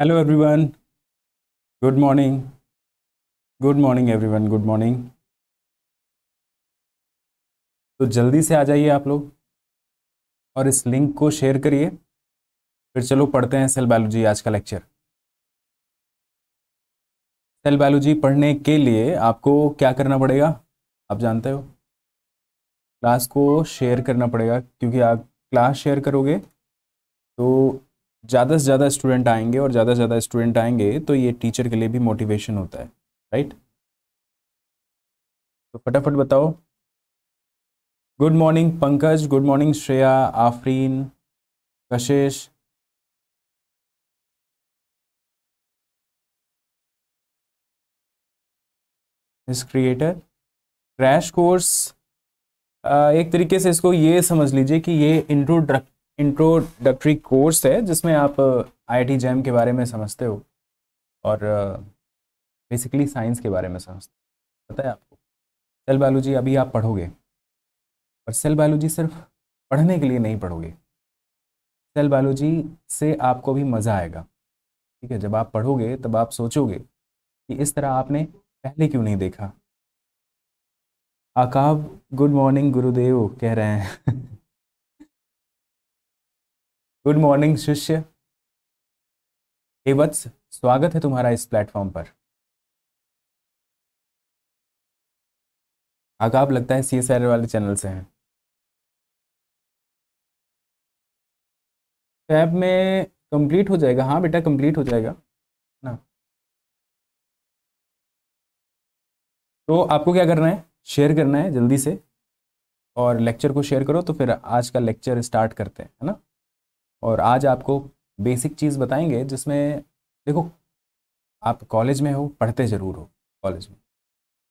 Hello everyone good morning good morning everyone good morning तो जल्दी से आ जाइए आप लोग और इस लिंक को शेयर करिए। फिर चलो पढ़ते हैं सेल बायोलॉजी आज का लेक्चर सेल बायोलॉजी पढ़ने के लिए आपको क्या करना पड़ेगा? आप जानते हो। क्लास को शेयर करना पड़ेगा क्योंकि आप क्लास शेयर करोगे तो ज़्यादा से ज़्यादा स्टूडेंट आएँगे और ज़्यादा से ज़्यादा स्टूडेंट आएँगे तो ये टीचर के लिए भी मोटिवेशन होता है राइट तो फटाफट बताओ। Good morning Pankaj. Good morning Shreya, Afreen, Kashish. इस क्रिएटर क्रैश कोर्स एक तरीके से इसको ये समझ लीजिए कि ये इंट्रोडक्ट इंट्रोडक्टरी कोर्स है, जिसमें आप आईआईटी जैम के बारे में समझते हो और बेसिकली साइंस के बारे में समझते हो। पता है आपको? सेल बायोलॉजी अभी आप पढ़ोगे, और सेल बायोलॉजी सिर्फ़ पढ़ने के लिए नहीं पढ़ोगे। सेल बायोलॉजी से आपको भी मज़ा आएगा। ठीक है, जब आप पढ़ोगे, तब आप सोचोगे कि इस तरह आपने पहले क्यों नहीं देखा? आकाब गुड मॉर्निंग, गुरुदेव, कह रहे हैं। गुड मॉर्निंग शिष्य हे वत्स स्वागत है तुम्हारा इस प्लेटफॉर्म पर। आगाब लगता है सी एस आर वाले चैनल से हैं। टैब में कंप्लीट हो जाएगा। हाँ बेटा कंप्लीट हो जाएगा। ना। तो आपको क्या करना है? शेयर करना है जल्दी से। और लेक्चर को शेयर करो तो फिर आज का लेक्चर स्टार्ट करते हैं, है ना? और आज आपको बेसिक चीज़ बताएँगे जिसमें, देखो, आप कॉलेज में हो, पढ़ते ज़रूर हो कॉलेज में।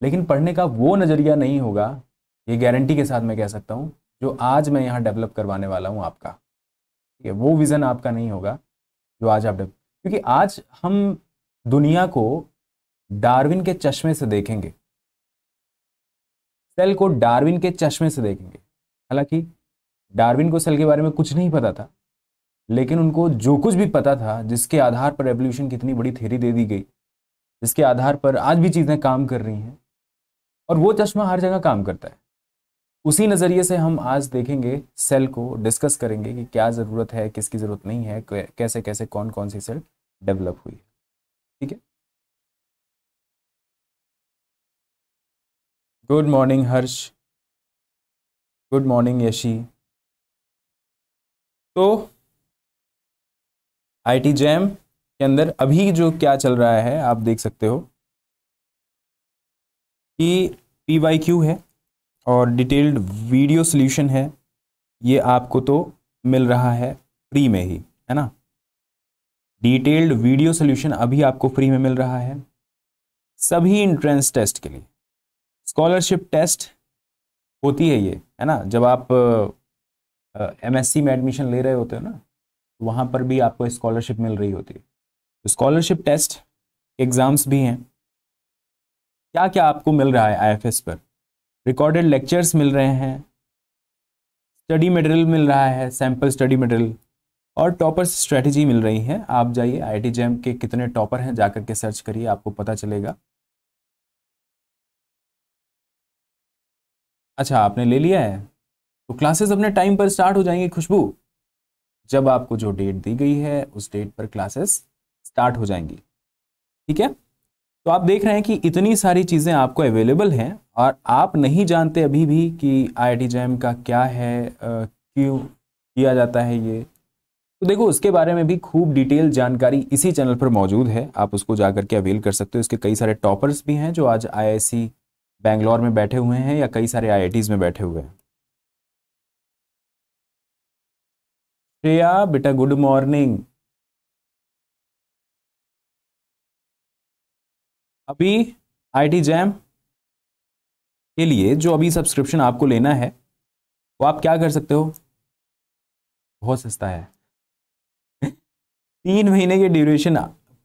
लेकिन पढ़ने का वो नज़रिया नहीं होगा, ये गारंटी के साथ मैं कह सकता हूँ, जो आज मैं यहाँ डेवलप करवाने वाला हूँ आपका। ठीक है, वो विज़न आपका नहीं होगा, जो आज आप क्योंकि आज हम दुनिया को डार्विन के चश्मे से देखेंगे। सेल को डार्विन के चश्मे से देखेंगे। हालाँकि डार्विन को सेल के बारे में कुछ नहीं पता था। लेकिन उनको जो कुछ भी पता था, जिसके आधार पर रेवोल्यूशन की इतनी बड़ी थेरी दे दी गई, जिसके आधार पर आज भी चीज़ें काम कर रही हैं, और वो चश्मा हर जगह काम करता है। उसी नज़रिए से हम आज देखेंगे सेल को डिस्कस करेंगे कि क्या ज़रूरत है, किसकी ज़रूरत नहीं है कैसे कैसे कौन कौन सी सेल डेवलप हुई है। ठीक है? Good morning Harsh good morning Yashi तो आईटी जैम के अंदर अभी जो क्या चल रहा है, आप देख सकते हो। कि पी वाई क्यू है और डिटेल्ड वीडियो सोल्यूशन है। ये आपको तो मिल रहा है फ्री में ही, है ना? डिटेल्ड वीडियो सोल्यूशन अभी आपको फ्री में मिल रहा है। सभी इंट्रेंस टेस्ट के लिए। स्कॉलरशिप टेस्ट होती है ये, है ना? जब आप एमएससी में एडमिशन ले रहे होते हो ना वहाँ पर भी आपको स्कॉलरशिप मिल रही होती। है स्कॉलरशिप टेस्ट एग्ज़ाम्स भी हैं। क्या क्या आपको मिल रहा है आईएफएस पर? रिकॉर्डेड लेक्चर्स मिल रहे हैं। स्टडी मटेरियल मिल रहा है सैंपल स्टडी मटेरियल और टॉपर्स स्ट्रेटजी मिल रही है। आप जाइए आई टी के कितने टॉपर हैं, जाकर के सर्च करिए, आपको पता चलेगा। अच्छा आपने ले लिया है। तो क्लासेस अपने टाइम पर स्टार्ट हो जाएँगी, खुशबू। जब आपको जो डेट दी गई है, उस डेट पर क्लासेस स्टार्ट हो जाएँगी। ठीक है? तो आप देख रहे हैं कि इतनी सारी चीज़ें आपको अवेलेबल हैं और आप नहीं जानते अभी भी कि आई आई जैम का क्या है क्यों किया जाता है ये। तो देखो, उसके बारे में भी खूब डिटेल जानकारी इसी चैनल पर मौजूद है। आप उसको जाकर के अवेल कर सकते हो। इसके कई सारे टॉपर्स भी हैं जो आज आईआईसी बैंगलोर में बैठे हुए हैं या कई सारे आईआईटीज़ में बैठे हुए हैं। श्रेया, बेटा गुड मॉर्निंग। अभी आईटी जैम के लिए जो अभी सब्सक्रिप्शन आपको लेना है, वो आप क्या कर सकते हो? बहुत सस्ता है। तीन महीने की ड्यूरेशन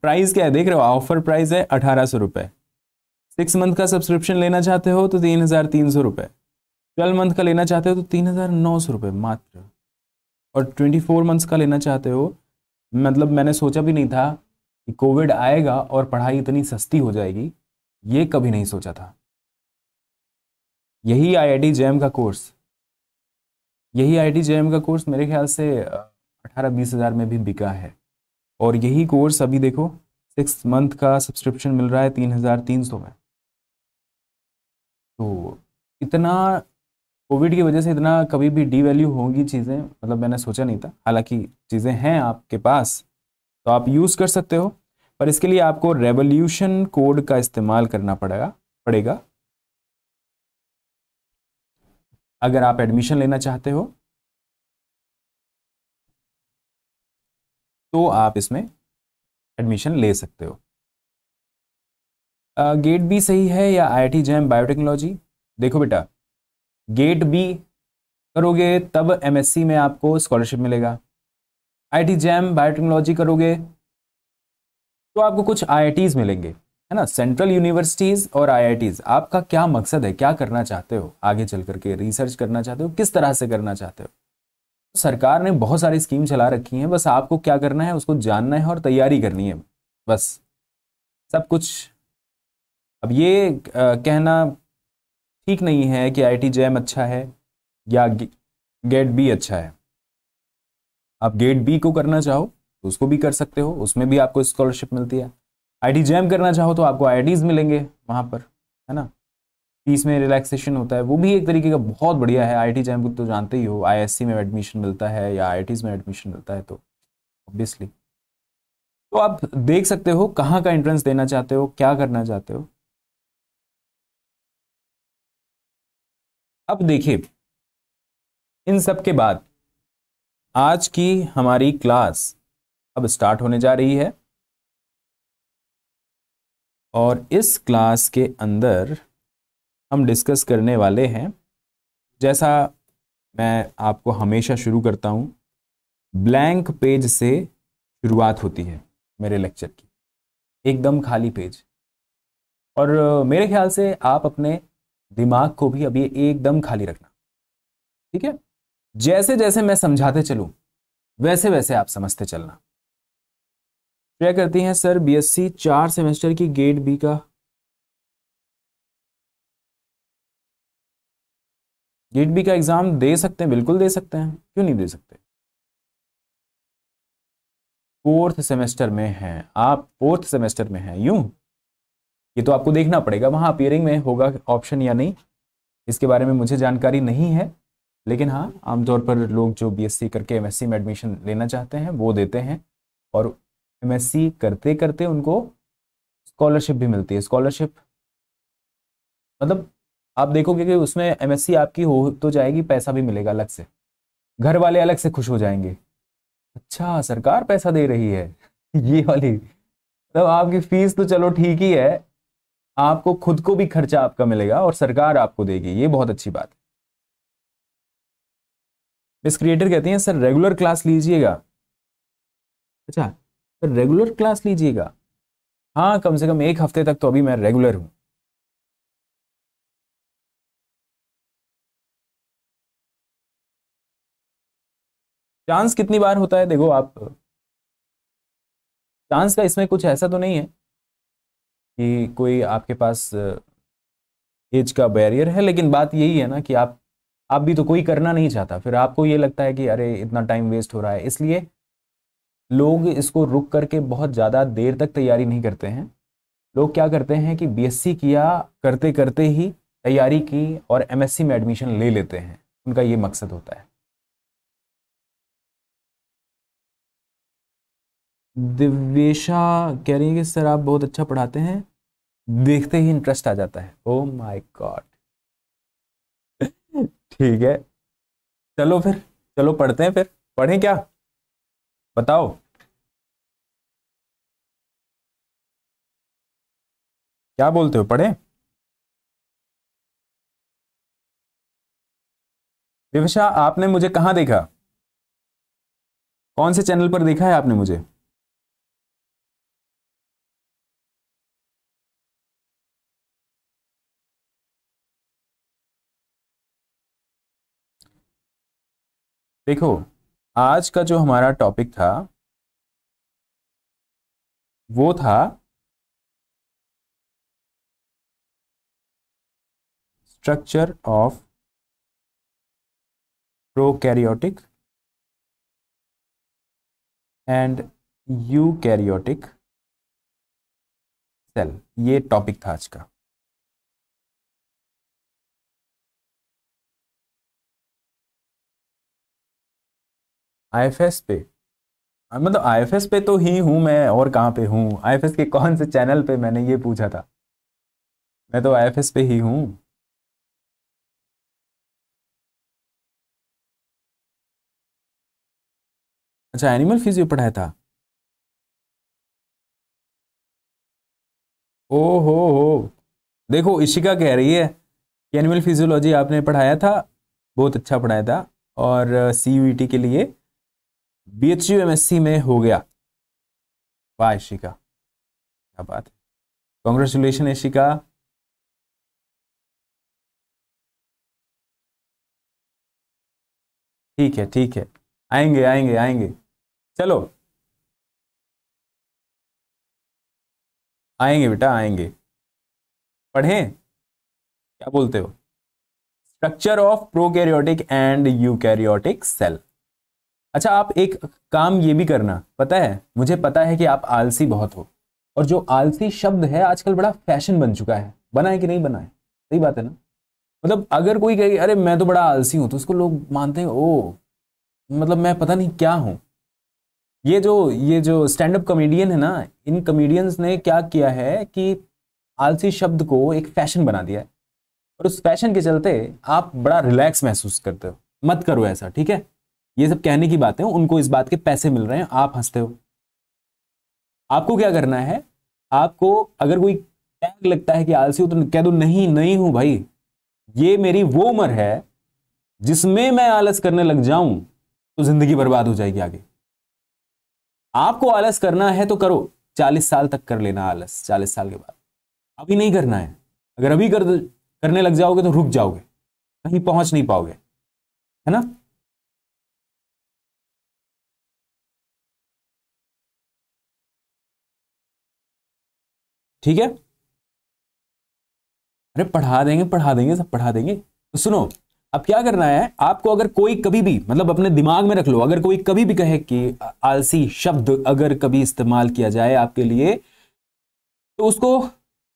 प्राइस क्या है? देख रहे हो ऑफ़र प्राइस है अठारह सौ रुपये सिक्स मंथ का सब्सक्रिप्शन लेना चाहते हो तो तीन हज़ार तीन सौ रुपये ट्वेल्व मंथ का लेना चाहते हो तो तीन हज़ार नौ सौ रुपये मात्र। और ट्वेंटी फोर मंथ्स का लेना चाहते हो मतलब मैंने सोचा भी नहीं था कि कोविड आएगा और पढ़ाई इतनी सस्ती हो जाएगी, ये कभी नहीं सोचा था। यही आईआईटी जेएम का कोर्स यही आईआईटी जेएम का कोर्स मेरे ख्याल से अठारह बीस हज़ार में भी बिका है। और यही कोर्स अभी देखो सिक्स मंथ का सब्सक्रिप्शन मिल रहा है तीन हज़ार तीन सौ में। तो इतना कोविड की वजह से इतना कभी भी डी वैल्यू होगी चीज़ें मतलब मैंने सोचा नहीं था। हालाँकि चीज़ें हैं आपके पास तो आप यूज़ कर सकते हो, पर इसके लिए आपको रेवोल्यूशन कोड का इस्तेमाल करना पड़ेगा पड़ेगा। अगर आप एडमिशन लेना चाहते हो तो आप इसमें एडमिशन ले सकते हो। गेट भी सही है या I I T JAM biotechnology देखो बेटा गेट बी करोगे तब एमएससी में आपको स्कॉलरशिप मिलेगा। आई टी जैम बायोटेक्नोलॉजी करोगे तो आपको कुछ आई मिलेंगे है ना? सेंट्रल यूनिवर्सिटीज़ और आई आपका क्या मकसद है? क्या करना चाहते हो? आगे चल करके रिसर्च करना चाहते हो? किस तरह से करना चाहते हो? सरकार ने बहुत सारी स्कीम चला रखी हैं बस आपको क्या करना है उसको जानना है और तैयारी करनी है बस। सब कुछ। अब ये आ, कहना ठीक नहीं है कि आई टी जैम अच्छा है या गेट बी अच्छा है। आप गेट बी को करना चाहो तो उसको भी कर सकते हो, उसमें भी आपको स्कॉलरशिप मिलती है। आई जैम करना चाहो तो आपको आई मिलेंगे वहाँ पर, है ना? फ़ीस में रिलैक्सेशन होता है, वो भी एक तरीके का बहुत बढ़िया है। आई टी जैम को तो जानते ही हो आईएससी में एडमिशन मिलता है या आई में एडमिशन मिलता है तो ऑब्वियसली तो आप देख सकते हो कहाँ का एंट्रेंस देना चाहते हो, क्या करना चाहते हो। अब देखिए, इन सब के बाद आज की हमारी क्लास अब स्टार्ट होने जा रही है। और इस क्लास के अंदर हम डिस्कस करने वाले हैं, जैसा मैं आपको हमेशा शुरू करता हूँ, ब्लैंक पेज से शुरुआत होती है मेरे लेक्चर की। एकदम खाली पेज। और मेरे ख्याल से आप अपने दिमाग को भी अभी एकदम खाली रखना। ठीक है? जैसे जैसे मैं समझाते चलूँ, वैसे वैसे आप समझते चलना। क्या करती हैं सर बीएससी चार सेमेस्टर की गेट बी का। गेट बी का एग्ज़ाम दे सकते हैं, बिल्कुल दे सकते हैं। क्यों नहीं दे सकते? फोर्थ सेमेस्टर में हैं। आप फोर्थ सेमेस्टर में हैं। यूँ? ये तो आपको देखना पड़ेगा, वहाँ अपियरिंग में होगा ऑप्शन या नहीं। इसके बारे में मुझे जानकारी नहीं है, लेकिन हाँ आमतौर पर लोग जो बीएससी करके एमएससी में एडमिशन लेना चाहते हैं, वो देते हैं। और एमएससी करते करते उनको स्कॉलरशिप भी मिलती है। स्कॉलरशिप मतलब आप देखोगे कि उसमें एमएससी आपकी हो तो जाएगी, पैसा भी मिलेगा अलग से। घर वाले अलग से खुश हो जाएँगे। अच्छा सरकार पैसा दे रही है। ये वाली मतलब आपकी फ़ीस तो चलो ठीक ही है आपको खुद को भी खर्चा आपका मिलेगा और सरकार आपको देगी, ये बहुत अच्छी बात है। मिस क्रिएटर कहती हैं, सर रेगुलर क्लास लीजिएगा। अच्छा सर रेगुलर क्लास लीजिएगा? हाँ कम से कम एक हफ़्ते तक तो अभी मैं रेगुलर हूँ। चांस कितनी बार होता है? देखो, आप चांस का इसमें कुछ ऐसा तो नहीं है। कि कोई आपके पास एज का बैरियर है, लेकिन बात यही है ना कि आप आप भी तो कोई करना नहीं चाहता। फिर आपको ये लगता है कि, अरे, इतना टाइम वेस्ट हो रहा है। इसलिए लोग इसको रुक करके बहुत ज़्यादा देर तक तैयारी नहीं करते हैं। लोग क्या करते हैं कि बीएससी किया, करते करते ही तैयारी की और एमएससी में एडमिशन ले लेते हैं। उनका ये मकसद होता है। दिव्येशा कह रही है कि, सर, आप बहुत अच्छा पढ़ाते हैं। देखते ही इंटरेस्ट आ जाता है। ओ माय गॉड ठीक है। चलो फिर, चलो पढ़ते हैं फिर। पढ़ें क्या? बताओ। क्या बोलते हो? पढ़े। दिवशा आपने मुझे कहाँ देखा? कौन से चैनल पर देखा है आपने मुझे? देखो, आज का जो हमारा टॉपिक था, वो था structure of prokaryotic and eukaryotic cell ये टॉपिक था आज का। आईएफएस पे। मतलब आईएफएस पे तो ही हूँ मैं, और कहाँ पे हूँ? आईएफएस के कौन से चैनल पे मैंने ये पूछा था? मैं तो आईएफएस पे ही हूँ। अच्छा एनिमल फिजियो पढ़ाया था? ओ हो। हो देखो, इशिका कह रही है कि एनिमल फिजियोलॉजी आपने पढ़ाया था, बहुत अच्छा पढ़ाया था, और सी के लिए B H U M S C में हो गया। वाह ऐशिका क्या बात है। कॉन्ग्रेचुलेशन ऐशिका ठीक है ठीक है। आएँगे आएँगे आएँगे। चलो। आएँगे बेटा, आएँगे। पढ़ें। क्या बोलते हो? Structure of prokaryotic and eukaryotic cell अच्छा आप एक काम ये भी करना, पता है? मुझे पता है कि आप आलसी बहुत हो। और जो आलसी शब्द है, आजकल बड़ा फ़ैशन बन चुका है। बना है कि नहीं बना है? सही बात है ना? मतलब अगर कोई कहे अरे, मैं तो बड़ा आलसी हूँ तो उसको लोग मानते हैं ओ मतलब मैं पता नहीं क्या हूँ? ये जो ये जो स्टैंड अप कॉमेडियन है ना, इन कॉमेडियंस ने क्या किया है कि आलसी शब्द को एक फ़ैशन बना दिया है। और उस फ़ैशन के चलते आप बड़ा रिलैक्स महसूस करते हो। मत करो ऐसा, ठीक है? ये सब कहने की बातें उनको इस बात के पैसे मिल रहे हैं, आप हँसते हो। आपको क्या करना है? आपको अगर कोई टैग लगता है कि आलसी हो तो कह दो, नहीं नहीं हूँ भाई। ये मेरी वो उम्र है, जिसमें मैं आलस करने लग जाऊँ तो ज़िंदगी बर्बाद हो जाएगी आगे। आपको आलस करना है तो करो। चालीस साल तक कर लेना आलस, चालीस साल के बाद। अभी नहीं करना है। अगर अभी कर, करने लग जाओगे तो रुक जाओगे। कहीं पहुँच नहीं पाओगे। है ना? ठीक है? अरे, पढ़ा देंगे पढ़ा देंगे, सब पढ़ा देंगे। तो सुनो, अब क्या करना है? आपको अगर कोई कभी भी मतलब अपने दिमाग में रख लो, अगर कोई कभी भी कहे कि आलसी शब्द अगर कभी इस्तेमाल किया जाए आपके लिए तो उसको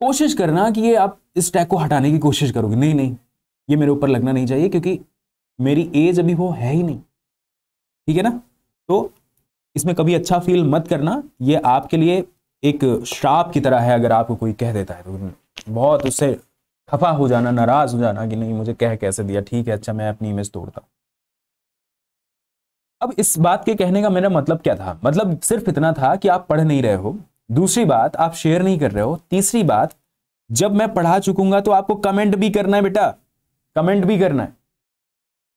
कोशिश करना कि ये आप इस टैग को हटाने की कोशिश करोगे। नहीं नहीं, ये मेरे ऊपर लगना नहीं चाहिए, क्योंकि मेरी एज अभी वो है ही नहीं। ठीक है ना? तो इसमें कभी अच्छा फील मत करना, ये आपके लिए एक श्राप की तरह है अगर आपको कोई कह देता है तो बहुत उससे खफा हो जाना, नाराज़ हो जाना कि नहीं, मुझे कह कैसे दिया? ठीक है अच्छा मैं अपनी इमेज तोड़ता अब इस बात के कहने का मेरा मतलब क्या था? मतलब सिर्फ़ इतना था कि आप पढ़ नहीं रहे हो। दूसरी बात, आप शेयर नहीं कर रहे हो। तीसरी बात, जब मैं पढ़ा चुकूँगा तो आपको कमेंट भी करना है बेटा। कमेंट भी करना है।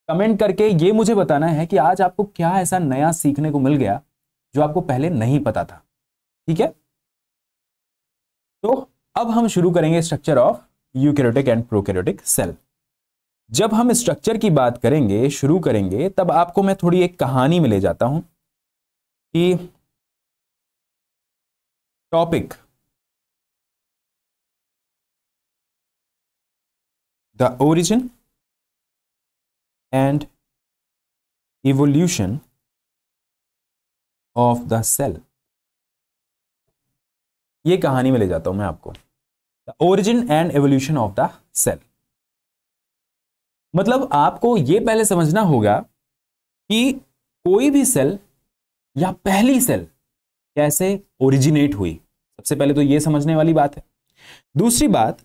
कमेंट करके ये मुझे बताना है कि आज आपको क्या ऐसा नया सीखने को मिल गया जो आपको पहले नहीं पता था। ठीक है? तो अब हम शुरू करेंगे structure of eukaryotic and prokaryotic cell जब हम स्ट्रक्चर की बात करेंगे, शुरू करेंगे, तब आपको मैं थोड़ी एक कहानी में ले जाता हूँ कि topic the origin and evolution of the cell ये कहानी में ले जाता हूँ मैं आपको। Origin and evolution of the cell मतलब आपको यह पहले समझना होगा कि कोई भी सेल या पहली सेल कैसे ओरिजिनेट हुई। सबसे पहले तो यह समझने वाली बात है। दूसरी बात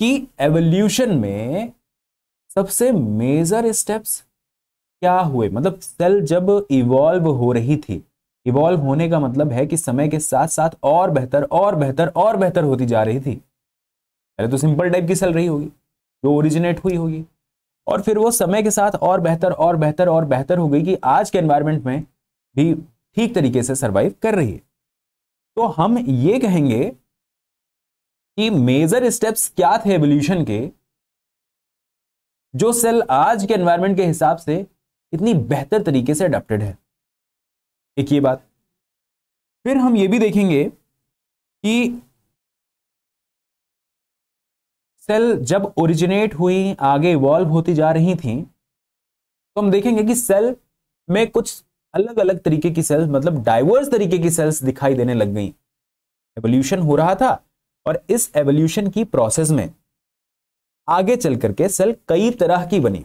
कि एवोल्यूशन में सबसे मेजर स्टेप्स क्या हुए? मतलब सेल जब इवॉल्व हो रही थी इवॉल्व होने का मतलब है कि समय के साथ साथ और बेहतर और बेहतर और बेहतर होती जा रही थी। पहले तो सिंपल टाइप की सेल रही होगी, जो ओरिजिनेट हुई होगी। और फिर वो समय के साथ और बेहतर और बेहतर और बेहतर हो गई कि आज के एनवायरमेंट में भी ठीक तरीके से सर्वाइव कर रही है। तो हम ये कहेंगे कि मेजर स्टेप्स क्या थे एवोल्यूशन के, जो सेल आज के एनवायरमेंट के हिसाब से इतनी बेहतर तरीके से अडेप्टेड है। एक ये बात। फिर हम ये भी देखेंगे कि सेल जब ओरिजिनेट हुई, आगे इवॉल्व होती जा रही थी तो हम देखेंगे कि सेल में कुछ अलग अलग तरीके की सेल्स मतलब डाइवर्स तरीके की सेल्स दिखाई देने लग गई। एवोल्यूशन हो रहा था और इस एवोल्यूशन की प्रोसेस में आगे चल करके सेल कई तरह की बनी।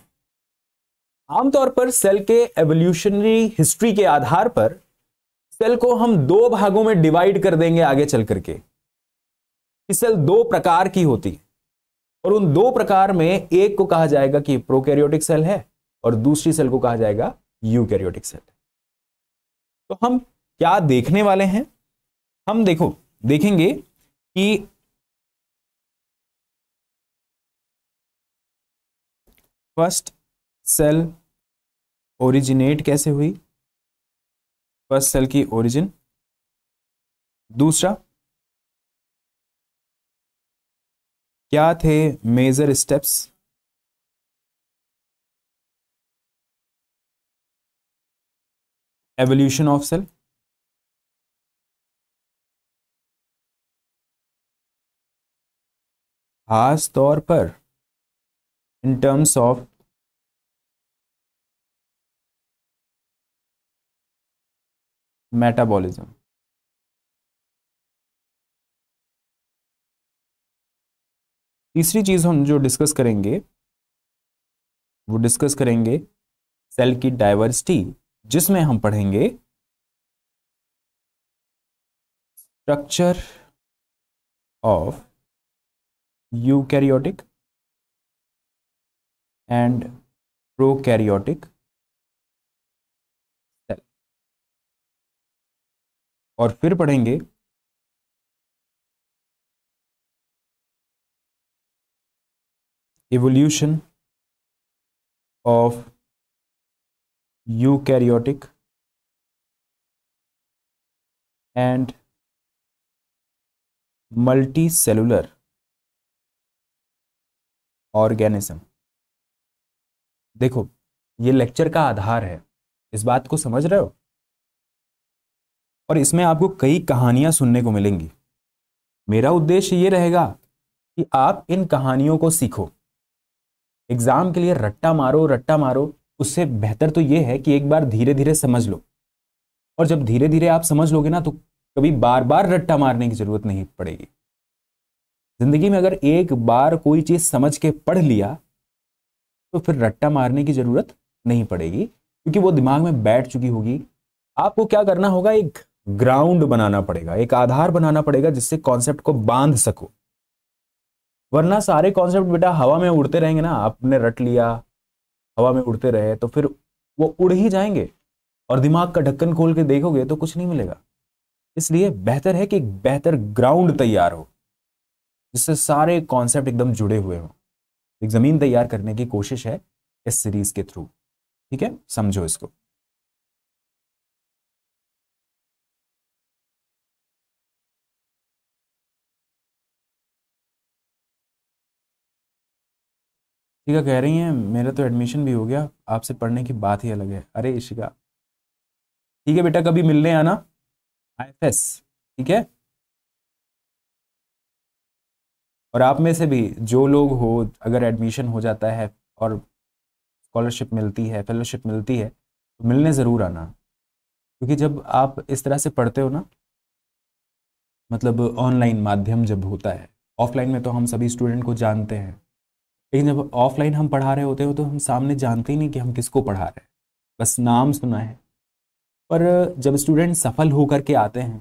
आमतौर पर सेल के एवोल्यूशनरी हिस्ट्री के आधार पर सेल को हम दो भागों में डिवाइड कर देंगे आगे चल करके। सेल दो प्रकार की होती है। और उन दो प्रकार में एक को कहा जाएगा कि प्रोकैरियोटिक सेल है और दूसरी सेल को कहा जाएगा यूकैरियोटिक सेल तो हम क्या देखने वाले हैं? हम देखो, देखेंगे कि फ़र्स्ट सेल ओरिजिनेट कैसे हुई? फ़र्स्ट सेल की ओरिजिन। दूसरा, क्या थे major steps? Evolution of cell. खास तौर पर, इन टर्म्स ऑफ़ मेटाबॉलिज्म तीसरी चीज़ हम जो डिस्कस करेंगे, वो डिस्कस करेंगे सेल की डाइवर्सिटी जिसमें हम पढ़ेंगे structure of eukaryotic and prokaryotic और फिर पढ़ेंगे। Evolution of eukaryotic and multi cellular organism देखो, ये लेक्चर का आधार है। इस बात को समझ रहे हो? और इसमें आपको कई कहानियाँ सुनने को मिलेंगी। मेरा उद्देश्य ये रहेगा कि आप इन कहानियों को सीखो। एग्ज़ाम के लिए रट्टा मारो रट्टा मारो, उससे बेहतर तो ये है कि एक बार धीरे धीरे समझ लो। और जब धीरे धीरे आप समझ लोगे ना तो कभी बार बार रट्टा मारने की ज़रूरत नहीं पड़ेगी। ज़िंदगी में अगर एक बार कोई चीज़ समझ के पढ़ लिया तो फिर रट्टा मारने की ज़रूरत नहीं पड़ेगी, क्योंकि वो दिमाग में बैठ चुकी होगी। आपको क्या करना होगा, एक ग्राउंड बनाना पड़ेगा, एक आधार बनाना पड़ेगा जिससे कॉन्सेप्ट को बाँध सको। वरना सारे कॉन्सेप्ट बेटा हवा में उड़ते रहेंगे ना, आपने रट लिया, हवा में उड़ते रहे तो फिर वो उड़ ही जाएँगे। और दिमाग का ढक्कन खोल के देखोगे तो कुछ नहीं मिलेगा। इसलिए बेहतर है कि एक बेहतर ग्राउंड तैयार हो, जिससे सारे कॉन्सेप्ट एकदम जुड़े हुए हों। एक ज़मीन तैयार करने की कोशिश है इस सीरीज़ के थ्रू ठीक है? समझो इसको। है, कह रही हैं, मेरा तो एडमिशन भी हो गया, आपसे पढ़ने की बात ही अलग है। अरे इशिका। ठीक है बेटा, कभी मिलने आना। आई ठीक है? और आप में से भी, जो लोग हो, अगर एडमिशन हो जाता है और स्कॉलरशिप मिलती है फेलोशिप मिलती है तो मिलने ज़रूर आना। क्योंकि जब आप इस तरह से पढ़ते हो ना मतलब ऑनलाइन माध्यम जब होता है ऑफलाइन में तो हम सभी स्टूडेंट को जानते हैं। लेकिन जब ऑफलाइन हम पढ़ा रहे होते हो तो हम सामने जानते ही नहीं कि हम किसको पढ़ा रहे हैं। बस नाम सुना है। पर जब स्टूडेंट सफल होकर के आते हैं,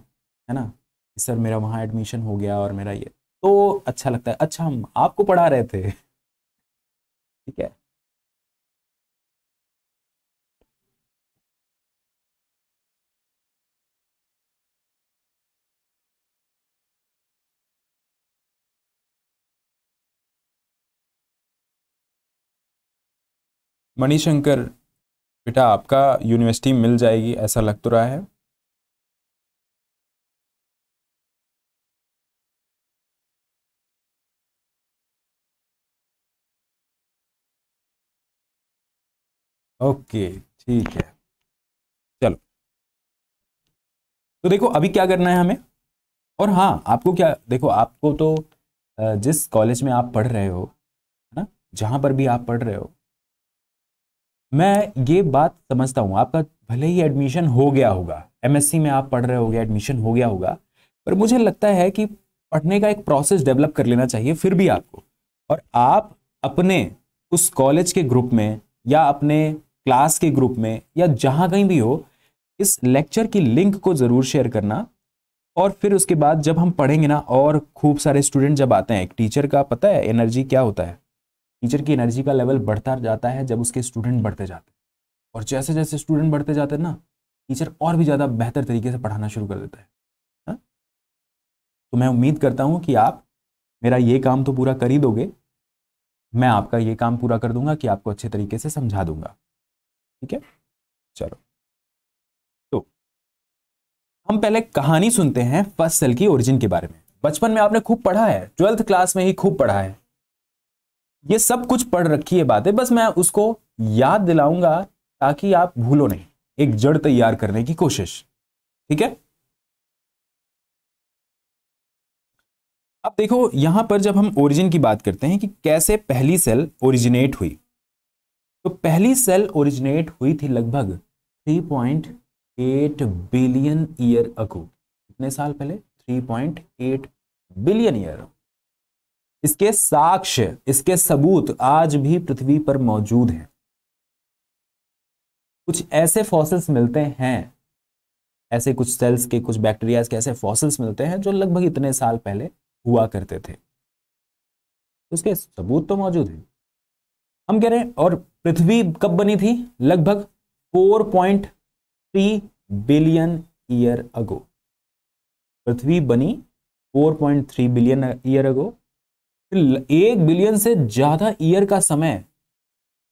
है ना सर मेरा वहाँ एडमिशन हो गया और मेरा ये तो अच्छा लगता है। अच्छा हम आपको पढ़ा रहे थे। ठीक है? मणिशंकर, बेटा आपका यूनिवर्सिटी मिल जाएगी, ऐसा लग तो रहा है। ओके, ठीक है। चलो। तो देखो, अभी क्या करना है हमें? और हाँ आपको क्या, देखो, आपको तो जिस कॉलेज में आप पढ़ रहे हो, है ना, जहाँ पर भी आप पढ़ रहे हो मैं ये बात समझता हूँ, आपका भले ही एडमिशन हो गया होगा एमएससी में आप पढ़ रहे होगे एडमिशन हो गया होगा, पर मुझे लगता है कि पढ़ने का एक प्रोसेस डेवलप कर लेना चाहिए फिर भी आपको। और आप अपने उस कॉलेज के ग्रुप में या अपने क्लास के ग्रुप में या जहाँ कहीं भी हो, इस लेक्चर की लिंक को ज़रूर शेयर करना और फिर उसके बाद जब हम पढ़ेंगे ना, और खूब सारे स्टूडेंट जब आते हैं, एक टीचर का पता है एनर्जी क्या होता है? टीचर की एनर्जी का लेवल बढ़ता जाता है जब उसके स्टूडेंट बढ़ते जाते हैं। और जैसे जैसे स्टूडेंट बढ़ते जाते हैं ना, टीचर और भी ज़्यादा बेहतर तरीके से पढ़ाना शुरू कर देता है। हा? तो मैं उम्मीद करता हूँ कि आप मेरा ये काम तो पूरा कर ही दोगे। मैं आपका ये काम पूरा कर दूँगा कि आपको अच्छे तरीके से समझा दूँगा। ठीक है? चलो। तो हम पहले कहानी सुनते हैं फ़र्स्ट सेल की ओरिजिन के बारे में। बचपन में आपने खूब पढ़ा है, ट्वेल्थ क्लास में ही खूब पढ़ा है। ये सब कुछ पढ़ रखी है बातें, बस मैं उसको याद दिलाऊँगा ताकि आप भूलो नहीं। एक जड़ तैयार करने की कोशिश। ठीक है? अब देखो, यहाँ पर जब हम ओरिजिन की बात करते हैं कि कैसे पहली सेल ओरिजिनेट हुई। तो पहली सेल ओरिजिनेट हुई थी लगभग 3.8 बिलियन ईयर अगो कितने साल पहले? 3.8 बिलियन ईयर इसके साक्ष्य, इसके सबूत आज भी पृथ्वी पर मौजूद हैं। कुछ ऐसे फॉसिल्स मिलते हैं, ऐसे कुछ सेल्स के, कुछ बैक्टीरिया के ऐसे फॉसिल्स मिलते हैं जो लगभग इतने साल पहले हुआ करते थे। उसके सबूत तो मौजूद हैं। हम कह रहे हैं, और पृथ्वी कब बनी थी? लगभग 4.3 बिलियन ईयर अगो पृथ्वी बनी 4.3 बिलियन ईयर अगो एक बिलियन से ज़्यादा ईयर का समय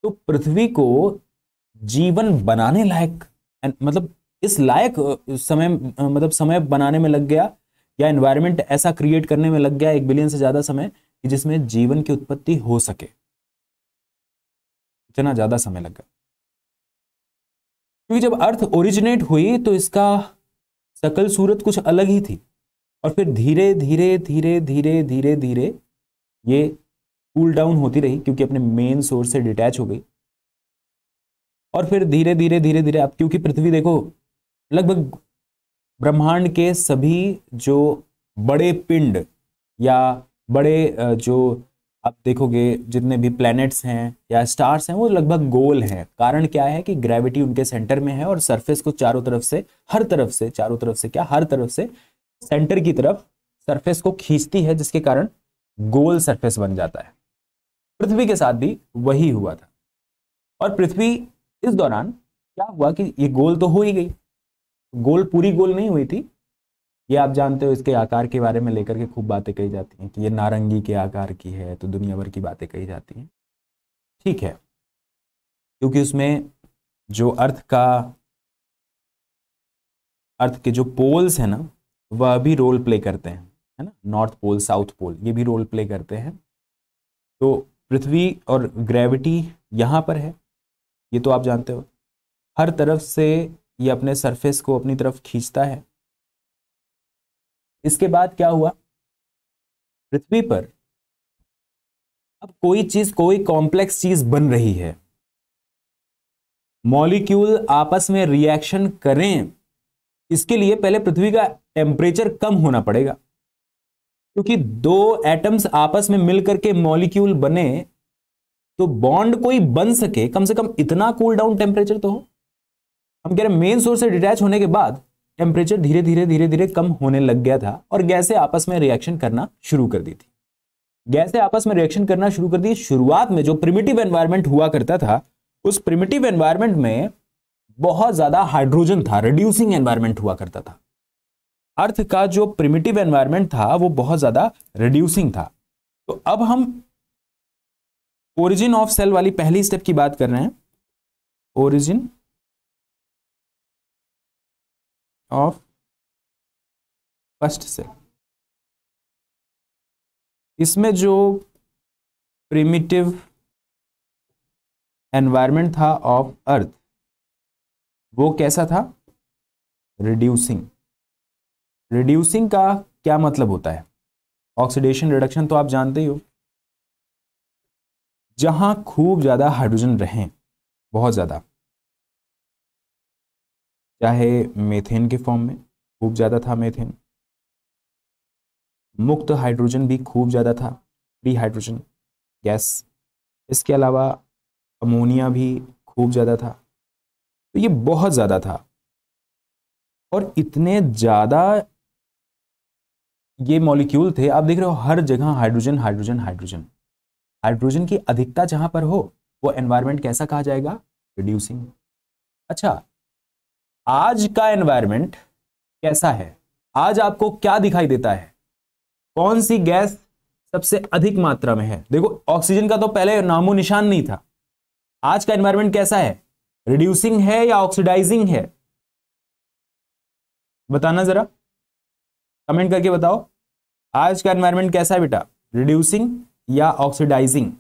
तो पृथ्वी को जीवन बनाने लायक मतलब इस लायक समय मतलब समय बनाने में लग गया, या एनवायरनमेंट ऐसा क्रिएट करने में लग गया एक बिलियन से ज़्यादा समय, कि जिसमें जीवन की उत्पत्ति हो सके। इतना ज़्यादा समय लग गया। क्योंकि जब अर्थ ओरिजिनेट हुई तो इसका सकल सूरत कुछ अलग ही थी, और फिर धीरे धीरे धीरे धीरे धीरे धीरे ये कूल डाउन होती रही क्योंकि अपने मेन सोर्स से डिटैच हो गई। और फिर धीरे धीरे धीरे धीरे अब क्योंकि पृथ्वी देखो, लगभग ब्रह्मांड के सभी जो बड़े पिंड या बड़े जो आप देखोगे, जितने भी प्लैनेट्स हैं या स्टार्स हैं, वो लगभग गोल हैं। कारण क्या है कि ग्रेविटी उनके सेंटर में है और सरफेस को चारों तरफ़ से, हर तरफ़ से, चारों तरफ़ से क्या, हर तरफ़ से सेंटर की तरफ़ सरफेस को खींचती है, जिसके कारण गोल सरफेस बन जाता है। पृथ्वी के साथ भी वही हुआ था। और पृथ्वी इस दौरान क्या हुआ कि ये गोल तो हो ही गई। गोल पूरी गोल नहीं हुई थी। ये आप जानते हो इसके आकार के बारे में लेकर के खूब बातें कही जाती हैं कि ये नारंगी के आकार की है तो दुनिया भर की बातें कही जाती हैं। ठीक है। क्योंकि उसमें जो अर्थ का अर्थ के जो पोल्स हैं ना, वह भी रोल प्ले करते हैं। है ना? नॉर्थ पोल साउथ पोल ये भी रोल प्ले करते हैं। तो पृथ्वी और ग्रेविटी यहाँ पर है, ये तो आप जानते हो। हर तरफ़ से ये अपने सरफेस को अपनी तरफ़ खींचता है। इसके बाद क्या हुआ? पृथ्वी पर अब कोई चीज़, कोई कॉम्प्लेक्स चीज़ बन रही है। मॉलिक्यूल आपस में रिएक्शन करें, इसके लिए पहले पृथ्वी का टेम्परेचर कम होना पड़ेगा। क्योंकि दो एटम्स आपस में मिलकर के मॉलिक्यूल बने तो बॉन्ड कोई बन सके, कम से कम इतना कूल डाउन टेम्परेचर तो हो। हम कह रहे हैं मेन सोर्स से डिटैच होने के बाद टेम्परेचर धीरे धीरे धीरे धीरे कम होने लग गया था और गैसें आपस में रिएक्शन करना शुरू कर दी थी। गैसें आपस में रिएक्शन करना शुरू कर दी, शुरुआत में जो प्रिमिटिव एनवायरमेंट हुआ करता था, उस प्रिमिटिव एनवायरमेंट में बहुत ज़्यादा हाइड्रोजन था रिड्यूसिंग एनवायरमेंट हुआ करता था। अर्थ का जो प्रिमिटिव एनवायरमेंट था, वो बहुत ज़्यादा रिड्यूसिंग था। तो अब हम ओरिजिन ऑफ़ सेल वाली पहली स्टेप की बात कर रहे हैं। ओरिजिन ऑफ़ फ़र्स्ट सेल इसमें जो प्रिमिटिव एनवायरमेंट था ऑफ़ अर्थ वो कैसा था? रिड्यूसिंग रिड्यूसिंग का क्या मतलब होता है? ऑक्सीडेशन रिडक्शन तो आप जानते ही हो। जहाँ खूब ज़्यादा हाइड्रोजन रहें, बहुत ज़्यादा। चाहे मेथेन के फॉर्म में खूब ज़्यादा था मेथेन मुक्त हाइड्रोजन भी खूब ज़्यादा था फ्री हाइड्रोजन गैस इसके अलावा अमोनिया भी खूब ज़्यादा था। तो ये बहुत ज़्यादा था। और इतने ज़्यादा ये मॉलिक्यूल थे, आप देख रहे हो हर जगह हाइड्रोजन हाइड्रोजन हाइड्रोजन हाइड्रोजन की अधिकता जहाँ पर हो, वो एनवायरमेंट कैसा कहा जाएगा? रिड्यूसिंग अच्छा आज का एनवायरमेंट कैसा है? आज आपको क्या दिखाई देता है? कौन सी गैस सबसे अधिक मात्रा में है? देखो ऑक्सीजन का तो पहले नामो निशान नहीं था। आज का एनवायरमेंट कैसा है? रिड्यूसिंग है या ऑक्सीडाइजिंग है? बताना जरा। कमेंट करके बताओ। आज का एनवायरमेंट कैसा है बेटा? रिड्यूसिंग या ऑक्सीडाइजिंग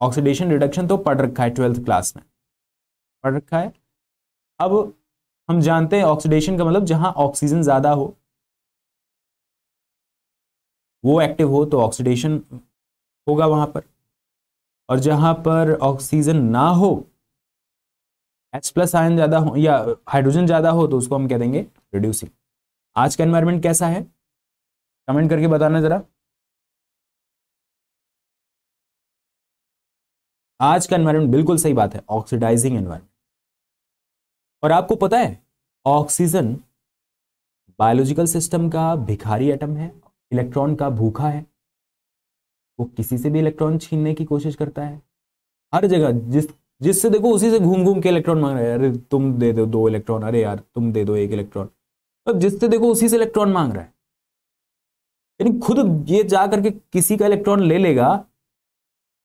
ऑक्सीडेशन रिडक्शन तो पढ़ रखा है ट्वेल्थ क्लास में। पढ़ रखा है। अब हम जानते हैं ऑक्सीडेशन का मतलब जहाँ ऑक्सीजन ज़्यादा हो, वो एक्टिव हो तो ऑक्सीडेशन होगा वहाँ पर। और जहाँ पर ऑक्सीजन ना हो एच प्लस आयन ज़्यादा हो या हाइड्रोजन ज़्यादा हो तो उसको हम कह देंगे? रिड्यूसिंग आज का एनवायरमेंट कैसा है? कमेंट करके बताना ज़रा। आज का एनवायरमेंट बिल्कुल सही बात है ऑक्सीडाइजिंग एनवायरमेंट और आपको पता है ऑक्सीजन बायोलॉजिकल सिस्टम का भिखारी एटम है इलेक्ट्रॉन का भूखा है। वो किसी से भी इलेक्ट्रॉन छीनने की कोशिश करता है। हर जगह, जिस, जिससे देखो उसी से घूम घूम के इलेक्ट्रॉन मांग रहा है। अरे, तुम दे दो दो इलेक्ट्रॉन अरे यार, तुम दे दो एक इलेक्ट्रॉन अब जिससे देखो उसी से इलेक्ट्रॉन मांग रहा है। यानी खुद ये जा करके किसी का इलेक्ट्रॉन ले लेगा,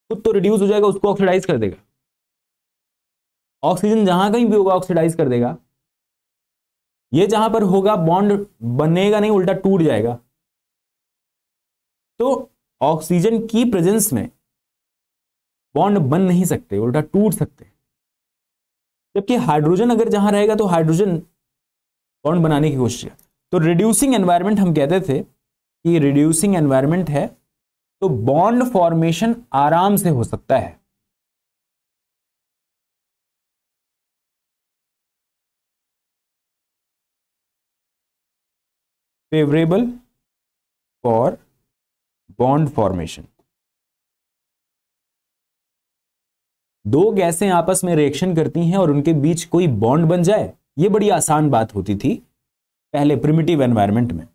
खुद तो रिड्यूस हो जाएगा, उसको ऑक्सीडाइज कर देगा। ऑक्सीजन जहाँ कहीं भी होगा ऑक्सीडाइज कर देगा। ये जहाँ पर होगा बॉन्ड बनेगा नहीं, उल्टा टूट जाएगा। तो ऑक्सीजन की प्रेजेंस में बॉन्ड बन नहीं सकते, उल्टा टूट सकते। जबकि हाइड्रोजन अगर जहाँ रहेगा तो हाइड्रोजन बॉन्ड बनाने की कोशिश है। तो रिड्यूसिंग एनवायरनमेंट हम कहते थे कि रिड्यूसिंग एनवायरनमेंट है तो बॉन्ड फॉर्मेशन आराम से हो सकता है। फेवरेबल फॉर बॉन्ड फॉर्मेशन दो गैसें आपस में रिएक्शन करती हैं और उनके बीच कोई बॉन्ड बन जाए यह बड़ी आसान बात होती थी पहले प्रिमिटिव एनवायरनमेंट में।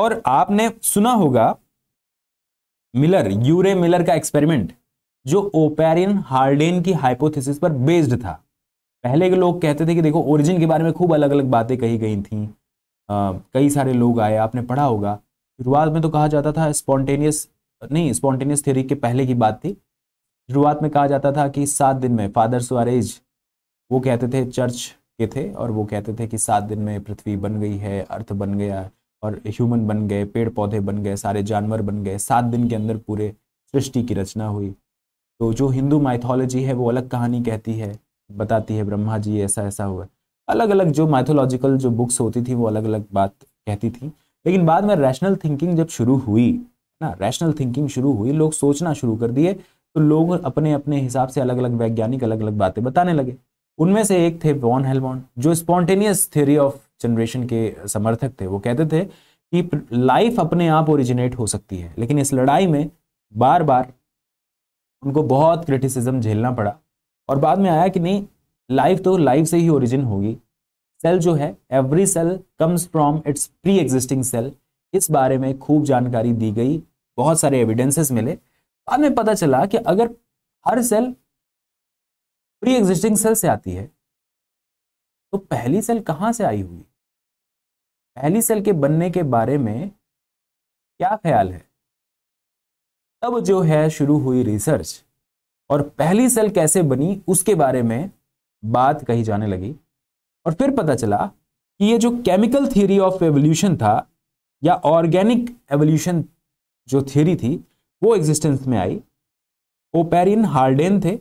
और आपने सुना होगा मिलर यूरे मिलर का एक्सपेरिमेंट जो ओपेरियन हार्डेन की हाइपोथेसिस पर बेस्ड था। पहले के लोग कहते थे कि देखो ओरिजिन के बारे में खूब अलग अलग बातें कही गई थी। आ, कई सारे लोग आए आपने पढ़ा होगा। शुरुआत में तो कहा जाता था स्पॉन्टेनियस नहीं स्पॉन्टेनियस थ्योरी के पहले की बात थी। शुरुआत में कहा जाता था कि सात दिन में फादर सुआरेज वो कहते थे चर्च के थे और वो कहते थे कि सात दिन में पृथ्वी बन गई है अर्थ बन गया और ह्यूमन बन गए पेड़ पौधे बन गए, सारे जानवर बन गए, सात दिन के अंदर पूरे सृष्टि की रचना हुई। तो जो हिंदू माइथोलॉजी है, वो अलग कहानी कहती है, बताती है, ब्रह्मा जी ऐसा ऐसा हुआ। अलग अलग जो माइथोलॉजिकल जो बुक्स होती थी, वो अलग अलग बात कहती थी। लेकिन बाद में रैशनल थिंकिंग जब शुरू हुई ना रैशनल थिंकिंग शुरू हुई, लोग सोचना शुरू कर दिए तो लोग अपने अपने हिसाब से अलग अलग वैज्ञानिक अलग अलग बातें बताने लगे। उनमें से एक थे वॉन हेलमॉन जो स्पॉन्टेनियस थ्योरी ऑफ़ जनरेशन के समर्थक थे, वो कहते थे कि लाइफ अपने आप ओरिजिनेट हो सकती है, लेकिन इस लड़ाई में बार बार उनको बहुत क्रिटिसिज्म झेलना पड़ा और बाद में आया कि नहीं लाइफ तो लाइफ से ही ओरिजिन होगी। सेल जो है every cell comes from its pre existing cell इस बारे में खूब जानकारी दी गई, बहुत सारे एविडेंसेस मिले। बाद में पता चला कि अगर हर सेल प्री एग्जिस्टिंग सेल से आती है तो पहली सेल कहाँ से आई हुई पहली सेल के बनने के बारे में क्या ख्याल है? तब जो है शुरू हुई रिसर्च। और पहली सेल कैसे बनी, उसके बारे में बात कही जाने लगी। और फिर पता चला कि ये जो केमिकल थियरी ऑफ़ एवोल्यूशन था, या ऑर्गेनिक एवोल्यूशन जो थियरी थी, वो एग्जिस्टेंस में आई। ओपेरिन हार्डेन थे।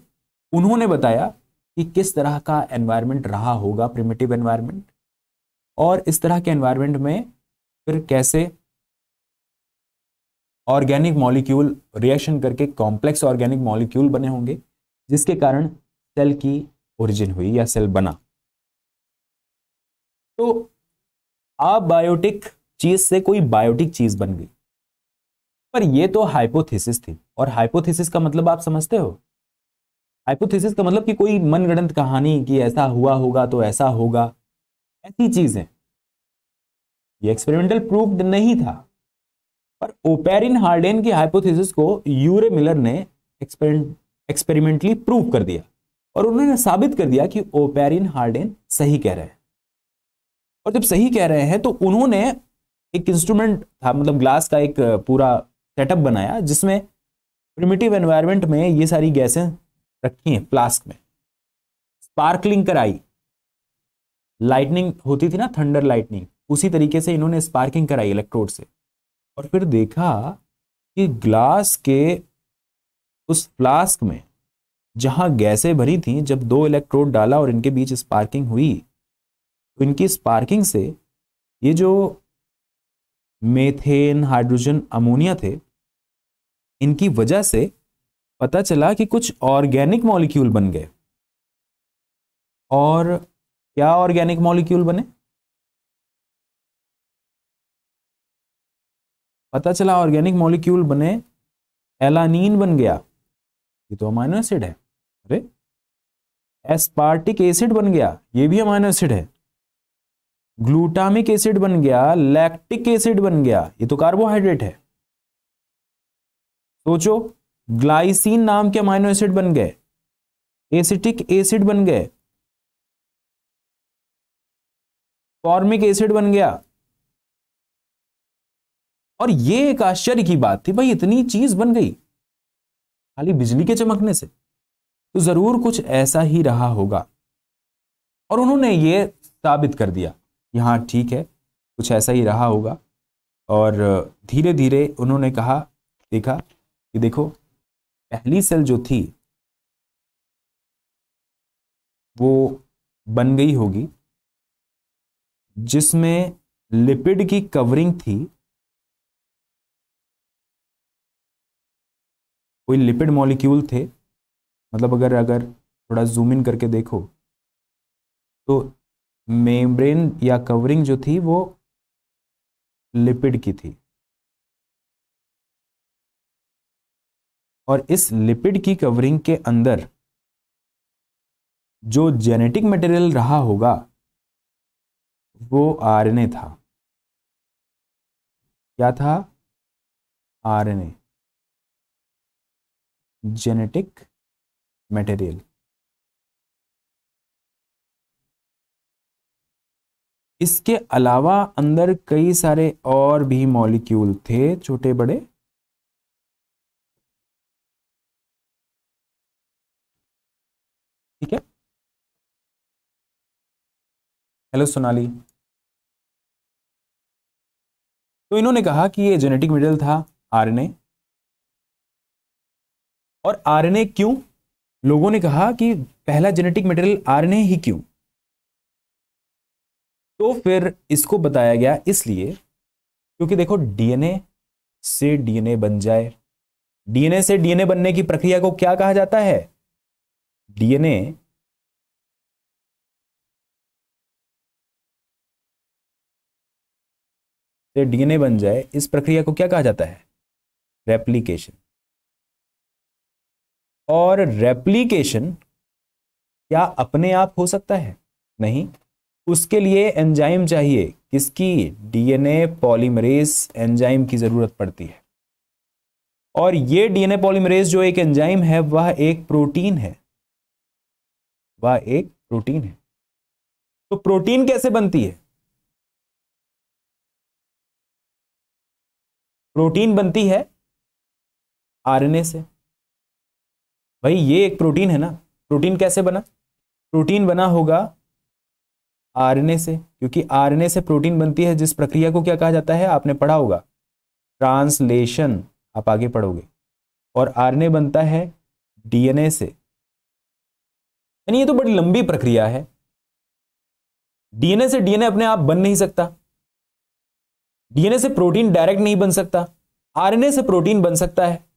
उन्होंने बताया कि किस तरह का एनवायरनमेंट रहा होगा, प्रिमेटिव एनवायरनमेंट। और इस तरह के एनवायरनमेंट में फिर कैसे ऑर्गेनिक मॉलिक्यूल रिएक्शन करके कॉम्प्लेक्स ऑर्गेनिक मॉलिक्यूल बने होंगे, जिसके कारण सेल की ओरिजिन हुई या सेल बना। तो अबायोटिक चीज़ से कोई बायोटिक चीज़ बन गई। पर यह तो हाइपोथेसिस थी, और हाइपोथेसिस का मतलब आप समझते हो? हाइपोथेसिस का मतलब कि कोई मनगढ़ंत कहानी कि ऐसा हुआ होगा तो ऐसा होगा। ऐसी चीज़। है ये एक्सपेरिमेंटल प्रूफ नहीं था। पर ओपेरिन हार्डेन की हाइपोथेसिस को यूरे मिलर ने एक्सपेरिमेंटली प्रूव कर दिया और उन्होंने साबित कर दिया कि ओपेरिन हार्डेन सही कह रहे हैं। और जब सही कह रहे हैं तो उन्होंने एक इंस्ट्रूमेंट था मतलब ग्लास का एक पूरा सेटअप बनाया, जिसमें प्रिमिटिव एनवायरनमेंट में ये सारी गैसें रखी हैं फ्लास्क में। स्पार्कलिंग कराई। लाइटनिंग होती थी ना थंडर लाइटनिंग उसी तरीके से इन्होंने स्पार्किंग कराई इलेक्ट्रोड से। और फिर देखा कि ग्लास के उस फ्लास्क में जहाँ गैसें भरी थी, जब दो इलेक्ट्रोड डाला और इनके बीच स्पार्किंग हुई तो इनकी स्पार्किंग से ये जो मेथेन हाइड्रोजन अमोनिया थे, इनकी वजह से पता चला कि कुछ ऑर्गेनिक मॉलिक्यूल बन गए। और क्या ऑर्गेनिक मॉलिक्यूल बने? पता चला ऑर्गेनिक मॉलिक्यूल बने एलानीन बन गया। ये तो अमाइनो एसिड है। अरे एस्पार्टिक एसिड बन गया। ये भी अमाइनो एसिड है। ग्लूटामिक एसिड बन गया लैक्टिक एसिड बन गया। ये तो कार्बोहाइड्रेट है। सोचो ग्लाइसिन नाम के अमाइनो एसिड बन गए। एसिटिक एसिड बन गए। फॉर्मिक एसिड बन गया। और ये एक आश्चर्य की बात थी, भाई, इतनी चीज़ बन गई, खाली बिजली के चमकने से। तो ज़रूर कुछ ऐसा ही रहा होगा। और उन्होंने ये साबित कर दिया यहाँ ठीक है, कुछ ऐसा ही रहा होगा। और धीरे धीरे उन्होंने कहा, देखा कि देखो, पहली सेल जो थी, वो बन गई होगी जिसमें लिपिड की कवरिंग थी, कोई लिपिड मॉलिक्यूल थे मतलब अगर अगर थोड़ा जूम इन करके देखो तो मेम्ब्रेन या कवरिंग जो थी वो लिपिड की थी। और इस लिपिड की कवरिंग के अंदर जो जेनेटिक मटेरियल रहा होगा वो आरएनए था। क्या था? आरएनए। Genetic material. इसके अलावा अंदर कई सारे और भी मॉलिक्यूल थे, छोटे बड़े। ठीक है? हेलो सोनाली। तो इन्होंने कहा कि ये जेनेटिक मटेरियल था आरएनए और आरएनए क्यों? लोगों ने कहा कि पहला जेनेटिक मटेरियल आरएनए ही क्यों? तो फिर इसको बताया गया इसलिए क्योंकि देखो डीएनए से डीएनए बन जाए। डीएनए से डीएनए बनने की प्रक्रिया को क्या कहा जाता है? डीएनए से डीएनए बन जाए, इस प्रक्रिया को क्या कहा जाता है? रेप्लीकेशन और रेप्लीकेशन क्या अपने आप हो सकता है? नहीं। उसके लिए एंजाइम चाहिए। किसकी? डीएनए पॉलीमरेज एंजाइम की ज़रूरत पड़ती है। और ये डीएनए पॉलीमरेज जो एक एंजाइम है, वह एक प्रोटीन है। वह एक प्रोटीन है। तो प्रोटीन कैसे बनती है? प्रोटीन बनती है आरएनए से। भाई, ये एक प्रोटीन है ना। प्रोटीन कैसे बना? प्रोटीन बना होगा आरएनए से, क्योंकि आरएनए से प्रोटीन बनती है। जिस प्रक्रिया को क्या कहा जाता है? आपने पढ़ा होगा। ट्रांसलेशन, आप आगे पढ़ोगे। और आरएनए बनता है डीएनए से। यानी ये तो बड़ी लंबी प्रक्रिया है। डीएनए से डीएनए अपने आप बन नहीं सकता। डीएनए से प्रोटीन डायरेक्ट नहीं बन सकता, आरएनए से प्रोटीन बन सकता है।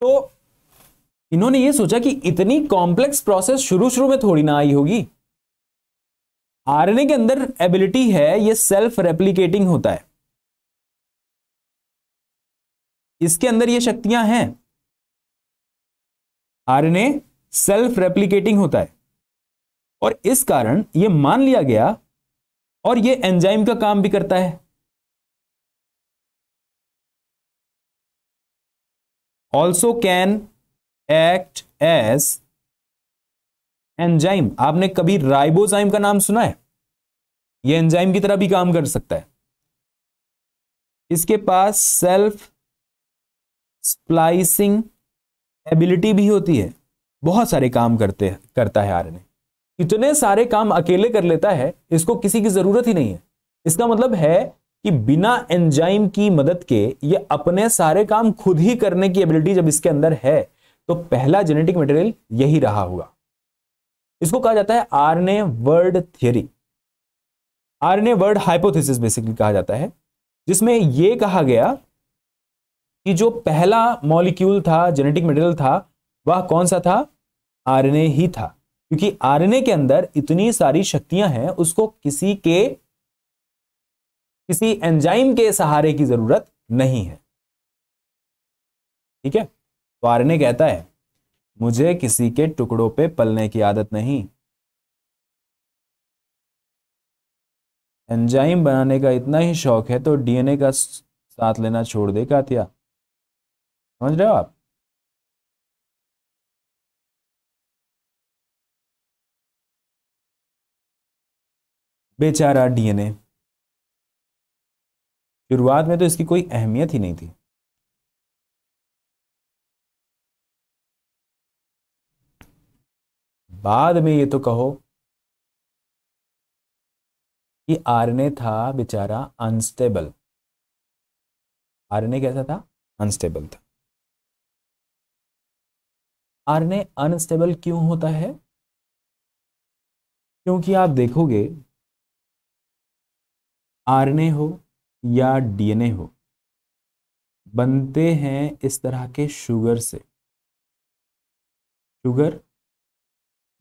तो इन्होंने ये सोचा कि इतनी कॉम्प्लेक्स प्रोसेस शुरू शुरू में थोड़ी ना आई होगी। आरएनए के अंदर एबिलिटी है, ये सेल्फ रेप्लिकेटिंग होता है। इसके अंदर ये शक्तियाँ हैं। आरएनए सेल्फ रेप्लिकेटिंग होता है। और इस कारण यह मान लिया गया और यह एंजाइम का काम भी करता है। Also can act as enzyme आपने कभी राइबोजाइम का नाम सुना है? यह एंजाइम की तरह भी काम कर सकता है। इसके पास सेल्फ स्प्लाइसिंग एबिलिटी भी होती है। बहुत सारे काम करते करता है आरएनए इतने सारे काम अकेले कर लेता है, इसको किसी की ज़रूरत ही नहीं है। इसका मतलब है कि बिना एंजाइम की मदद के ये अपने सारे काम खुद ही करने की एबिलिटी जब इसके अंदर है तो पहला जेनेटिक मटेरियल यही रहा होगा। इसको कहा जाता है RNA world theory RNA world hypothesis basically कहा जाता है, जिसमें यह कहा गया कि जो पहला मॉलिक्यूल था जेनेटिक मटेरियल था, वह कौन सा था? आरएनए ही था। क्योंकि आरएनए के अंदर इतनी सारी शक्तियाँ हैं, उसको किसी के, किसी एंजाइम के सहारे की ज़रूरत नहीं है। ठीक है? तो आरएनए कहता है, मुझे किसी के टुकड़ों पे पलने की आदत नहीं। एंजाइम बनाने का इतना ही शौक है तो डीएनए का साथ लेना छोड़ दे, कातिया। समझ रहे हो आप? बेचारा डीएनए। शुरुआत में तो इसकी कोई अहमियत ही नहीं थी। बाद में ये तो कहो कि आरने था बेचारा अनस्टेबल आरने कैसा था? अनस्टेबल था। आरने अनस्टेबल क्यों होता है? क्योंकि आप देखोगे आरएनए हो या डीएनए हो, बनते हैं इस तरह के शुगर से। शुगर,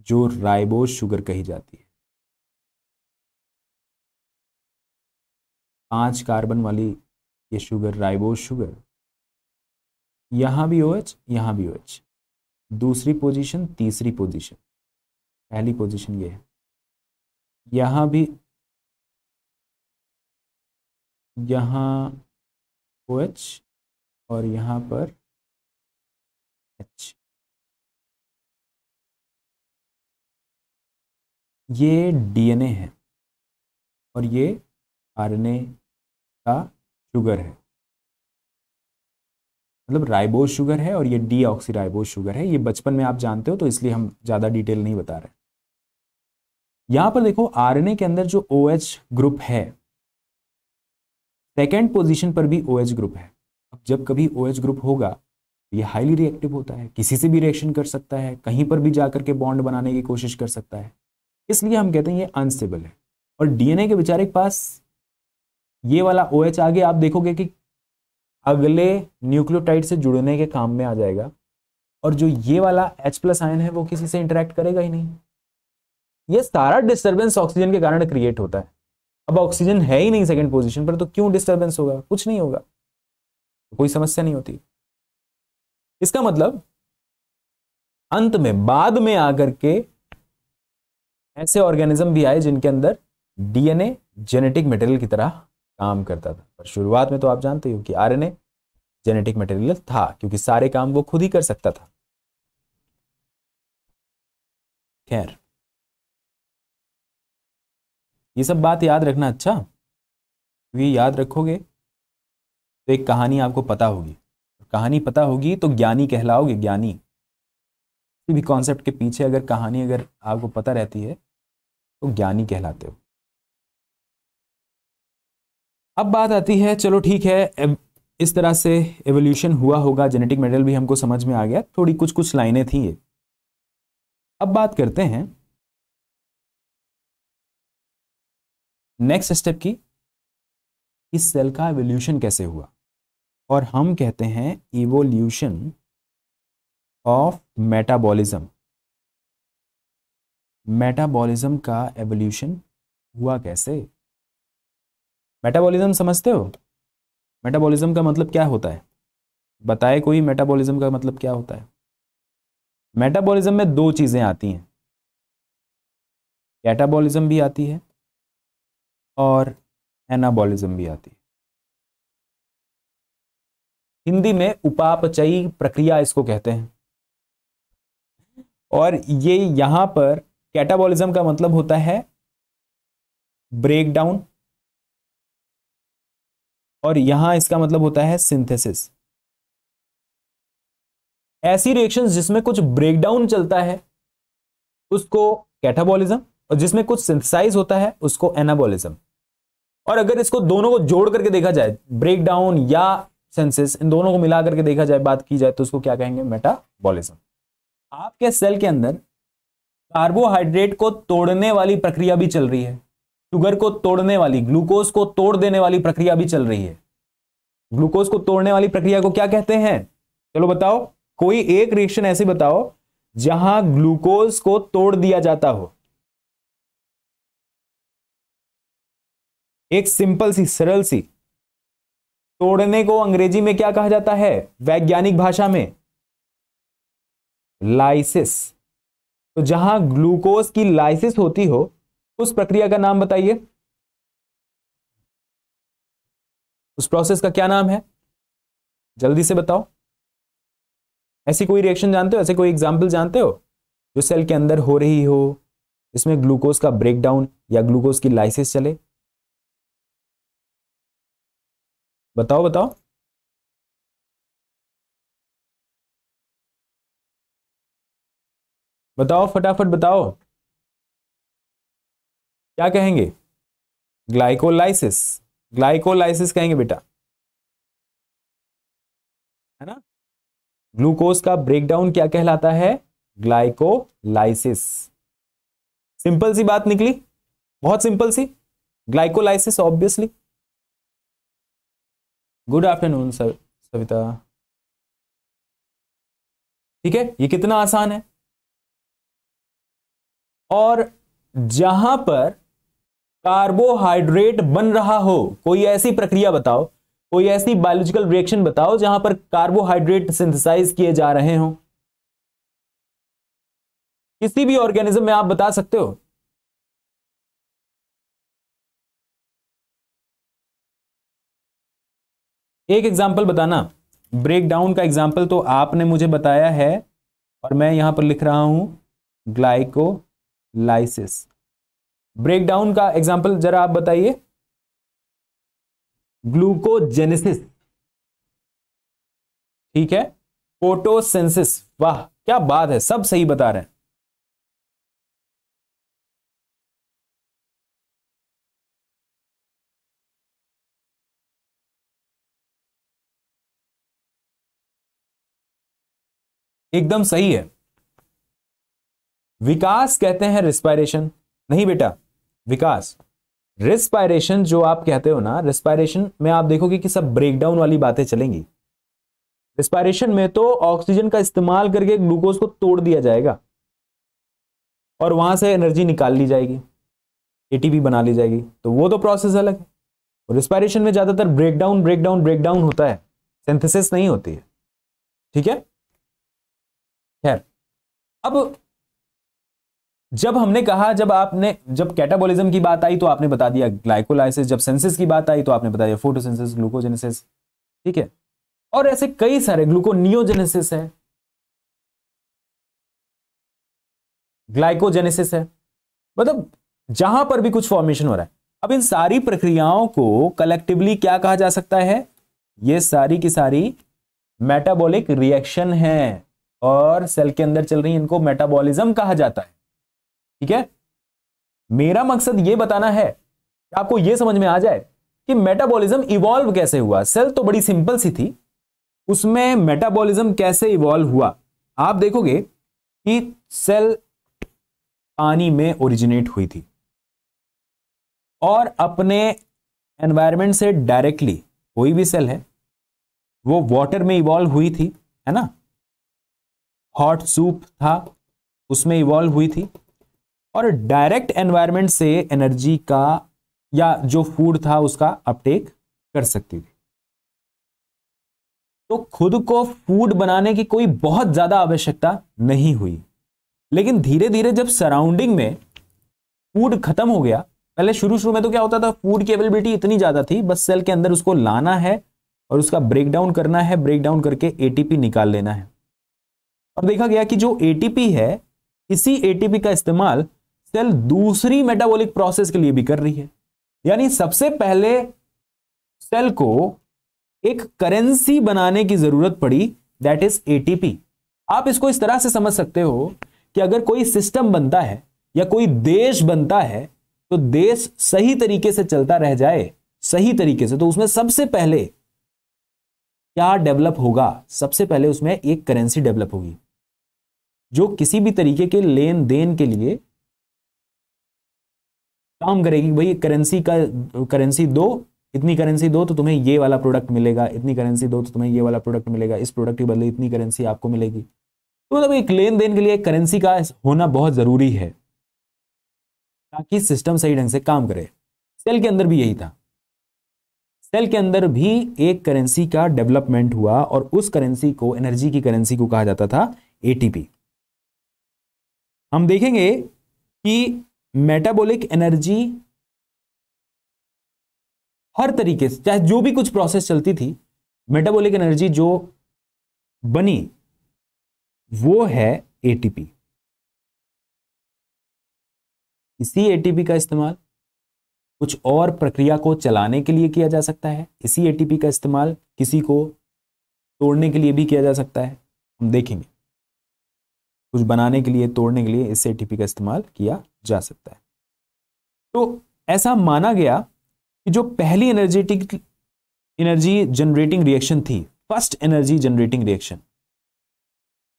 जो राइबोज शुगर कही जाती है। पाँच कार्बन वाली ये शुगर, राइबोज शुगर, यहाँ भी ओ एच यहाँ भी ओ एच दूसरी पोजीशन, तीसरी पोजीशन। पहली पोजीशन ये है। यहाँ भी यहाँ ओ एच और यहाँ पर एच ये डीएनए है और ये आरएनए का शुगर है। मतलब राइबोज शुगर है और ये डी ऑक्सी राइबोज शुगर है। ये बचपन में आप जानते हो तो इसलिए हम ज़्यादा डिटेल नहीं बता रहे। यहाँ पर देखो आरएनए के अंदर जो ओ OH ग्रुप है सेकेंड पोजिशन पर भी ओ OH ग्रुप है। अब जब कभी ओ OH ग्रुप होगा तो ये हाईली रिएक्टिव होता है। किसी से भी रिएक्शन कर सकता है, कहीं पर भी जाकर के बॉन्ड बनाने की कोशिश कर सकता है। इसलिए हम कहते हैं ये अनस्टेबल है। और डीएनए के बेचारे के पास, ये वाला ओ OH आगे आप देखोगे कि अगले न्यूक्लियोटाइड से जुड़ने के काम में आ जाएगा। और जो ये वाला H प्लस आयन है, वो किसी से इंटरेक्ट करेगा ही नहीं। ये सारा डिस्टर्बेंस ऑक्सीजन के कारण क्रिएट होता है। अब ऑक्सीजन है ही नहीं सेकंड पोजीशन पर तो क्यों डिस्टर्बेंस होगा? कुछ नहीं होगा। कोई समस्या नहीं होती। इसका मतलब अंत में, बाद में आकर के ऐसे ऑर्गेनिज्म भी आए जिनके अंदर डीएनए जेनेटिक मटेरियल की तरह काम करता था। पर शुरुआत में तो आप जानते हो कि आरएनए जेनेटिक मटेरियल था, क्योंकि सारे काम वो खुद ही कर सकता था। खैर ये सब बात याद रखना अच्छा? क्योंकि याद रखोगे तो एक कहानी आपको पता होगी। कहानी पता होगी तो ज्ञानी कहलाओगे, ज्ञानी। किसी भी कॉन्सेप्ट के पीछे अगर कहानी अगर आपको पता रहती है तो ज्ञानी कहलाते हो। अब बात आती है, चलो ठीक है इस तरह से एवोल्यूशन हुआ होगा जेनेटिक मेडल भी हमको समझ में आ गया, थोड़ी कुछ कुछ लाइनें थी ये। अब बात करते हैं नेक्स्ट स्टेप की, इस सेल का एवोल्यूशन कैसे हुआ? और हम कहते हैं इवोल्यूशन ऑफ़ मेटाबॉलिज्म मेटाबॉलिज्म का एवोल्यूशन हुआ कैसे? मेटाबॉलिज्म समझते हो? मेटाबॉलिज्म का मतलब क्या होता है? बताए कोई मेटाबॉलिज्म का मतलब क्या होता है? मेटाबॉलिज्म में दो चीज़ें आती हैं। कैटाबॉलिज्म भी आती है और एनाबॉलिज्म भी आती है। हिंदी में उपापचयी प्रक्रिया इसको कहते हैं। और ये यहाँ पर कैटाबॉलिज्म का मतलब होता है ब्रेकडाउन। और यहाँ इसका मतलब होता है सिंथेसिस। ऐसी रिएक्शन जिसमें कुछ ब्रेकडाउन चलता है, उसको कैटाबॉलिज्म और जिसमें कुछ सिंथेसाइज होता है, उसको एनाबोलिज्म और अगर इसको दोनों को जोड़ करके देखा जाए ब्रेकडाउन या सेंसेस इन दोनों को मिला करके देखा जाए, बात की जाए तो उसको क्या कहेंगे? मेटाबॉलिज्म आपके सेल के अंदर कार्बोहाइड्रेट को तोड़ने वाली प्रक्रिया भी चल रही है. शुगर को तोड़ने वाली ग्लूकोज को तोड़ देने वाली प्रक्रिया भी चल रही है. ग्लूकोज को तोड़ने वाली प्रक्रिया को क्या कहते हैं? चलो बताओ. कोई एक रिएक्शन ऐसी बताओ, जहाँ ग्लूकोज को तोड़ दिया जाता हो. एक सिंपल सी, सरल सी। तोड़ने को अंग्रेज़ी में क्या कहा जाता है? वैज्ञानिक भाषा में। लाइसिस तो जहाँ ग्लूकोज की लाइसिस होती हो, उस प्रक्रिया का नाम बताइए। उस प्रोसेस का क्या नाम है? जल्दी से बताओ। ऐसी कोई रिएक्शन जानते हो? ऐसे कोई एग्ज़ाम्पल जानते हो? जो सेल के अंदर हो रही हो इसमें ग्लूकोज का ब्रेकडाउन या ग्लूकोज की लाइसिस चले। बताओ बताओ। बताओ, फटाफट बताओ। क्या कहेंगे? ग्लाइकोलाइसिस। ग्लाइकोलाइसिस कहेंगे बेटा। है ना? ग्लूकोज का ब्रेकडाउन क्या कहलाता है? ग्लाइकोलाइसिस। सिंपल सी बात निकली? बहुत सिंपल सी। Glycolysis obviously good afternoon Savita ठीक है? ये कितना आसान है? और जहाँ पर कार्बोहाइड्रेट बन रहा हो, कोई ऐसी प्रक्रिया बताओ, कोई ऐसी बायोलॉजिकल रिएक्शन बताओ, जहाँ पर कार्बोहाइड्रेट सिंथेसाइज किए जा रहे हो। किसी भी ऑर्गेनिज्म में आप बता सकते हो? एक एग्ज़ाम्पल बताना। ब्रेकडाउन का एग्ज़ाम्पल तो आपने मुझे बताया है, और मैं यहाँ पर लिख रहा हूँ ग्लाइकोलाइसिस ब्रेकडाउन का एग्ज़ाम्पल जरा आप बताइए। ग्लूकोजेनेसिस ठीक है? फोटोसेंसिस वाह, क्या बात है, सब सही बता रहे हैं। एकदम सही है। विकास कहते हैं रिस्पायरेशन। नहीं बेटा, विकास। रिस्पायरेशन जो आप कहते हो ना, रिस्पायरेशन में आप देखोगे कि सब ब्रेकडाउन वाली बातें चलेंगी। रिस्पायरेशन में तो ऑक्सीजन का इस्तेमाल करके ग्लूकोज को तोड़ दिया जाएगा और वहाँ से एनर्जी निकाल ली जाएगी एटीपी बना ली जाएगी। तो वो तो प्रोसेस अलग है। और रिस्पायरेशन में ज़्यादातर ब्रेकडाउन ब्रेकडाउन ब्रेकडाउन होता है। सिंथेसिस नहीं होती है। ठीक है? खैर, अब जब हमने कहा, जब आपने, जब कैटाबॉलिज्म की बात आई तो आपने बता दिया ग्लाइकोलाइसिस जब सेंसिस की बात आई तो आपने बता दिया फोटोसेंसिस ग्लूकोजेनेसिस ठीक है? और ऐसे कई सारे ग्लूकोनियोजेनेसिस है। ग्लाइकोजेनेसिस है। मतलब जहाँ पर भी कुछ फॉर्मेशन हो रहा है। अब इन सारी प्रक्रियाओं को कलेक्टिवली क्या कहा जा सकता है? ये सारी की सारी मेटाबॉलिक रिएक्शन है। और सेल के अंदर चल रही इनको मेटाबॉलिज्म कहा जाता है। ठीक है? मेरा मकसद ये बताना है कि आपको यह समझ में आ जाए कि मेटाबॉलिज्म इवॉल्व कैसे हुआ। सेल तो बड़ी सिंपल सी थी, उसमें मेटाबॉलिज्म कैसे इवॉल्व हुआ? आप देखोगे कि सेल पानी में ओरिजिनेट हुई थी और अपने एनवायरमेंट से डायरेक्टली कोई भी सेल है, वो वाटर में इवॉल्व हुई थी, है ना? हॉट सूप था, उसमें इवॉल्व हुई थी। और डायरेक्ट एनवायरमेंट से एनर्जी का या जो फ़ूड था, उसका अपटेक कर सकती थी। तो खुद को फ़ूड बनाने की कोई बहुत ज़्यादा आवश्यकता नहीं हुई। लेकिन धीरे धीरे जब सराउंडिंग में फ़ूड खत्म हो गया, पहले शुरू शुरू में तो क्या होता था फ़ूड की अवेलेबिलिटी इतनी ज़्यादा थी, बस सेल के अंदर उसको लाना है और उसका ब्रेकडाउन करना है ब्रेकडाउन करके एटीपी निकाल लेना है। और देखा गया कि जो एटीपी है, इसी एटीपी का इस्तेमाल सेल दूसरी मेटाबॉलिक प्रोसेस के लिए भी कर रही है। यानी सबसे पहले सेल को एक करेंसी बनाने की ज़रूरत पड़ी दैट इज़ एटीपी आप इसको इस तरह से समझ सकते हो कि अगर कोई सिस्टम बनता है या कोई देश बनता है तो देश सही तरीके से चलता रह जाए, सही तरीके से। तो उसमें सबसे पहले क्या डेवलप होगा? सबसे पहले उसमें एक करेंसी डेवलप होगी। जो किसी भी तरीके के लेन देन के लिए काम करेगी भाई करेंसी का करेंसी दो, इतनी करेंसी दो तो तुम्हें ये वाला प्रोडक्ट मिलेगा, इतनी करेंसी दो तो तुम्हें ये वाला प्रोडक्ट मिलेगा, इस प्रोडक्ट के बदले इतनी करेंसी आपको मिलेगी। तो मतलब एक लेन देन के लिए करेंसी का होना बहुत ज़रूरी है, ताकि सिस्टम सही ढंग से काम करे। सेल के अंदर भी यही था। सेल के अंदर भी एक करेंसी का डेवलपमेंट हुआ और उस करेंसी को, एनर्जी की करेंसी को कहा जाता था एटीपी हम देखेंगे कि मेटाबॉलिक एनर्जी हर तरीके से, चाहे जो भी कुछ प्रोसेस चलती थी मेटाबॉलिक एनर्जी जो बनी, वो है एटीपी इसी एटीपी का इस्तेमाल कुछ और प्रक्रिया को चलाने के लिए किया जा सकता है। इसी एटीपी का इस्तेमाल किसी को तोड़ने के लिए भी किया जा सकता है। हम देखेंगे। कुछ बनाने के लिए, तोड़ने के लिए इस एटीपी का इस्तेमाल किया जा सकता है। तो ऐसा माना गया कि जो पहली एनर्जेटिक एनर्जी जनरेटिंग रिएक्शन थी फ़र्स्ट एनर्जी जनरेटिंग रिएक्शन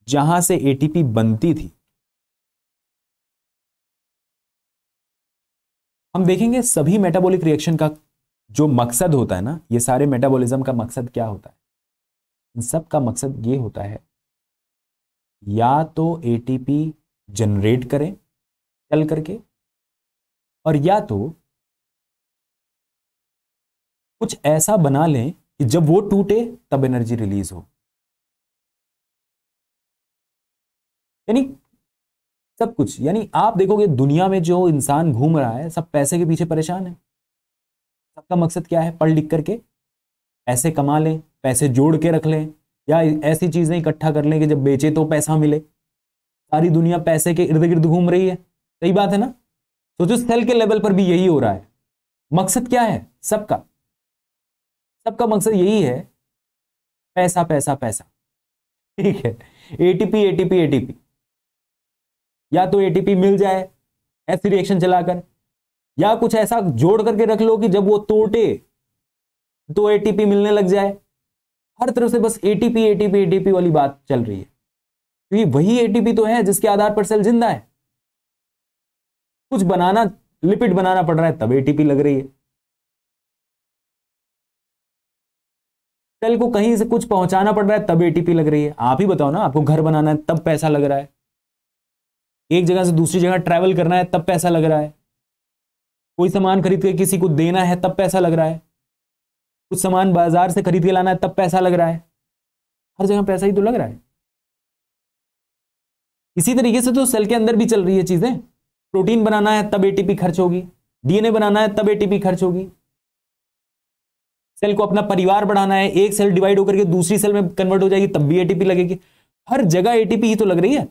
जहाँ से एटीपी बनती थी हम देखेंगे सभी मेटाबॉलिक रिएक्शन का जो मकसद होता है ना, ये सारे मेटाबॉलिज्म का मकसद क्या होता है? इन सब का मकसद ये होता है, या तो एटीपी जनरेट करें चल करके, और या तो कुछ ऐसा बना लें कि जब वो टूटे तब एनर्जी रिलीज़ हो। यानी सब कुछ। यानी आप देखोगे, दुनिया में जो इंसान घूम रहा है, सब पैसे के पीछे परेशान है। सबका मकसद क्या है? पढ़ लिख करके पैसे कमा लें, पैसे जोड़ के रख लें, या ऐसी चीज़ें इकट्ठा कर लें कि जब बेचे तो पैसा मिले। सारी दुनिया पैसे के इर्द गिर्द घूम रही है। सही बात है ना? सोचो, सेल के लेवल पर भी यही हो रहा है। मकसद क्या है? सबका। सबका मकसद यही है, पैसा पैसा पैसा। ठीक है। एटीपी एटीपी एटीपी या तो एटीपी मिल जाए, ऐसी रिएक्शन चलाकर, या कुछ ऐसा जोड़ करके रख लो कि जब वो तोटे तो एटीपी मिलने लग जाए। हर तरफ़ से बस एटीपी एटीपी एटीपी वाली बात चल रही है। क्योंकि वही एटीपी तो है जिसके आधार पर सेल ज़िंदा है। कुछ बनाना लिपिड बनाना पड़ रहा है, तब एटीपी लग रही है। सेल को कहीं से कुछ पहुंचाना पड़ रहा है, तब एटीपी लग रही है। आप ही बताओ ना, आपको घर बनाना है, तब पैसा लग रहा है। एक जगह से दूसरी जगह ट्रैवल करना है, तब पैसा लग रहा है। कोई सामान खरीद के किसी को देना है, तब पैसा लग रहा है। कुछ सामान बाज़ार से खरीद के लाना है, तब पैसा लग रहा है। हर जगह पैसा ही तो लग रहा है। इसी तरीके से तो सेल के अंदर भी चल रही है चीज़ें। प्रोटीन बनाना है, तब एटीपी खर्च होगी। डीएनए बनाना है, तब एटीपी खर्च होगी। सेल को अपना परिवार बढ़ाना है, एक सेल डिवाइड होकर के दूसरी सेल में कन्वर्ट हो जाएगी, तब भी एटीपी लगेगी। हर जगह एटीपी ही तो लग रही है।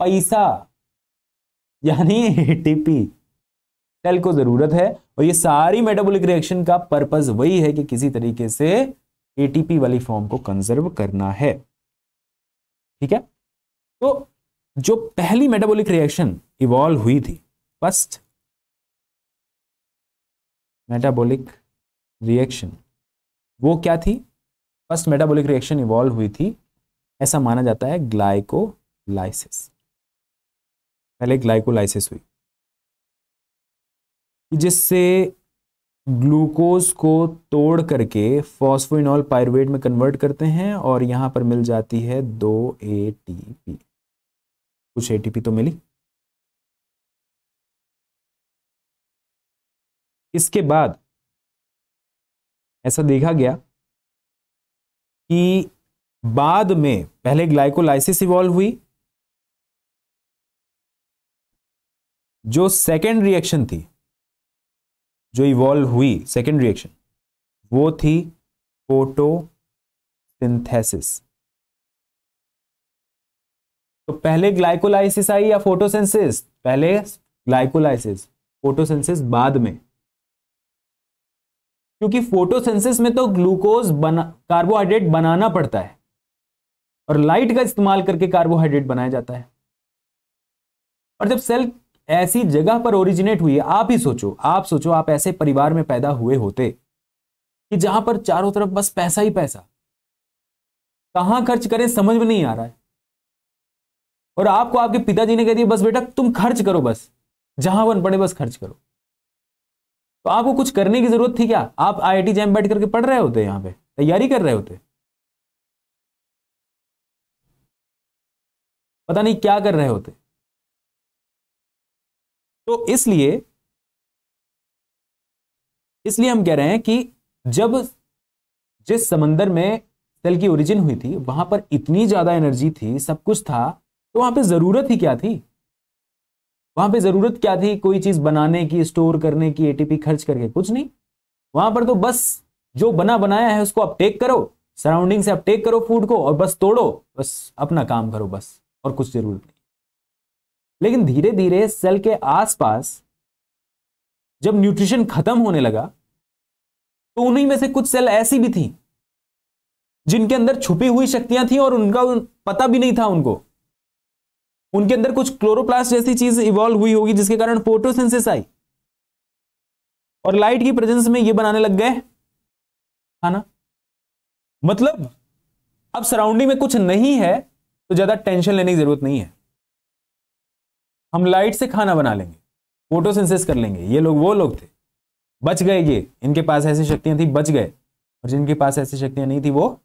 पैसा, यानी एटीपी सेल को ज़रूरत है। और ये सारी मेटाबॉलिक रिएक्शन का पर्पज वही है कि किसी तरीके से एटीपी वाली फॉर्म को कंजर्व करना है। ठीक है? तो जो पहली मेटाबॉलिक रिएक्शन इवॉल्व हुई थी फ़र्स्ट मेटाबॉलिक रिएक्शन वो क्या थी? फ़र्स्ट मेटाबॉलिक रिएक्शन इवॉल्व हुई थी, ऐसा माना जाता है ग्लाइकोलाइसिस पहले ग्लाइकोलाइसिस हुई। जिससे ग्लूकोज को तोड़ करके फॉस्फोइनॉल पायरुवेट में कन्वर्ट करते हैं और यहाँ पर मिल जाती है दो एटीपी कुछ एटीपी तो मिली। इसके बाद ऐसा देखा गया कि बाद में पहले ग्लाइकोलाइसिस इवॉल्व हुई जो सेकेंड रिएक्शन थी, जो इवॉल्व हुई सेकेंड रिएक्शन वो थी फोटोसिंथेसिस तो पहले ग्लाइकोलाइसिस आई या फोटोसिंथेसिस पहले ग्लाइकोलाइसिस फोटोसिंथेसिस बाद में। क्योंकि फोटोसिंथेसिस में तो ग्लूकोज बना कार्बोहाइड्रेट बनाना पड़ता है। और लाइट का इस्तेमाल करके कार्बोहाइड्रेट बनाया जाता है। और जब सेल ऐसी जगह पर ओरिजिनेट हुई है, आप ही सोचो, आप सोचो, आप ऐसे परिवार में पैदा हुए होते कि जहाँ पर चारों तरफ़ बस पैसा ही पैसा। कहाँ खर्च करें, समझ में नहीं आ रहा है। और आपको आपके पिताजी ने कह दिया, बस बेटा, तुम खर्च करो बस, जहाँ बन पड़े बस खर्च करो। तो आपको कुछ करने की ज़रूरत थी क्या? आप आई आई जैम बैठ करके पढ़ रहे होते यहाँ पे? तैयारी कर रहे होते? पता नहीं क्या कर रहे होते? तो इसलिए इसलिए हम कह रहे हैं कि जब जिस समंदर में सेल की ओरिजिन हुई थी, वहाँ पर इतनी ज़्यादा एनर्जी थी, सब कुछ था तो वहाँ पे ज़रूरत ही क्या थी? वहाँ पे ज़रूरत क्या थी? कोई चीज़ बनाने की स्टोर करने की एटीपी खर्च करके, कुछ नहीं। वहाँ पर तो बस जो बना बनाया है, उसको अपटेक करो। सराउंडिंग से अपटेक करो फ़ूड को और बस तोड़ो। बस अपना काम करो, बस, और कुछ ज़रूरत नहीं। लेकिन धीरे धीरे सेल के आसपास जब न्यूट्रिशन खत्म होने लगा तो उन्हीं में से कुछ सेल ऐसी भी थी, जिनके अंदर छुपी हुई शक्तियाँ थी और उनका पता भी नहीं था उनको। उनके अंदर कुछ क्लोरोप्लास्ट जैसी चीज़ इवॉल्व हुई होगी, जिसके कारण फोटोसिंथेसिस आई। और लाइट की प्रेजेंस में ये बनाने लग गए। खाना मतलब अब सराउंडिंग में कुछ नहीं है तो ज़्यादा टेंशन लेने की ज़रूरत नहीं है। हम लाइट से खाना बना लेंगे, फोटोसिंथेसिस कर लेंगे। ये लोग, वो लोग थे। बच गए ये। इनके पास ऐसी शक्तियाँ थी, बच गए। और जिनके पास ऐसी शक्तियाँ नहीं थी, वो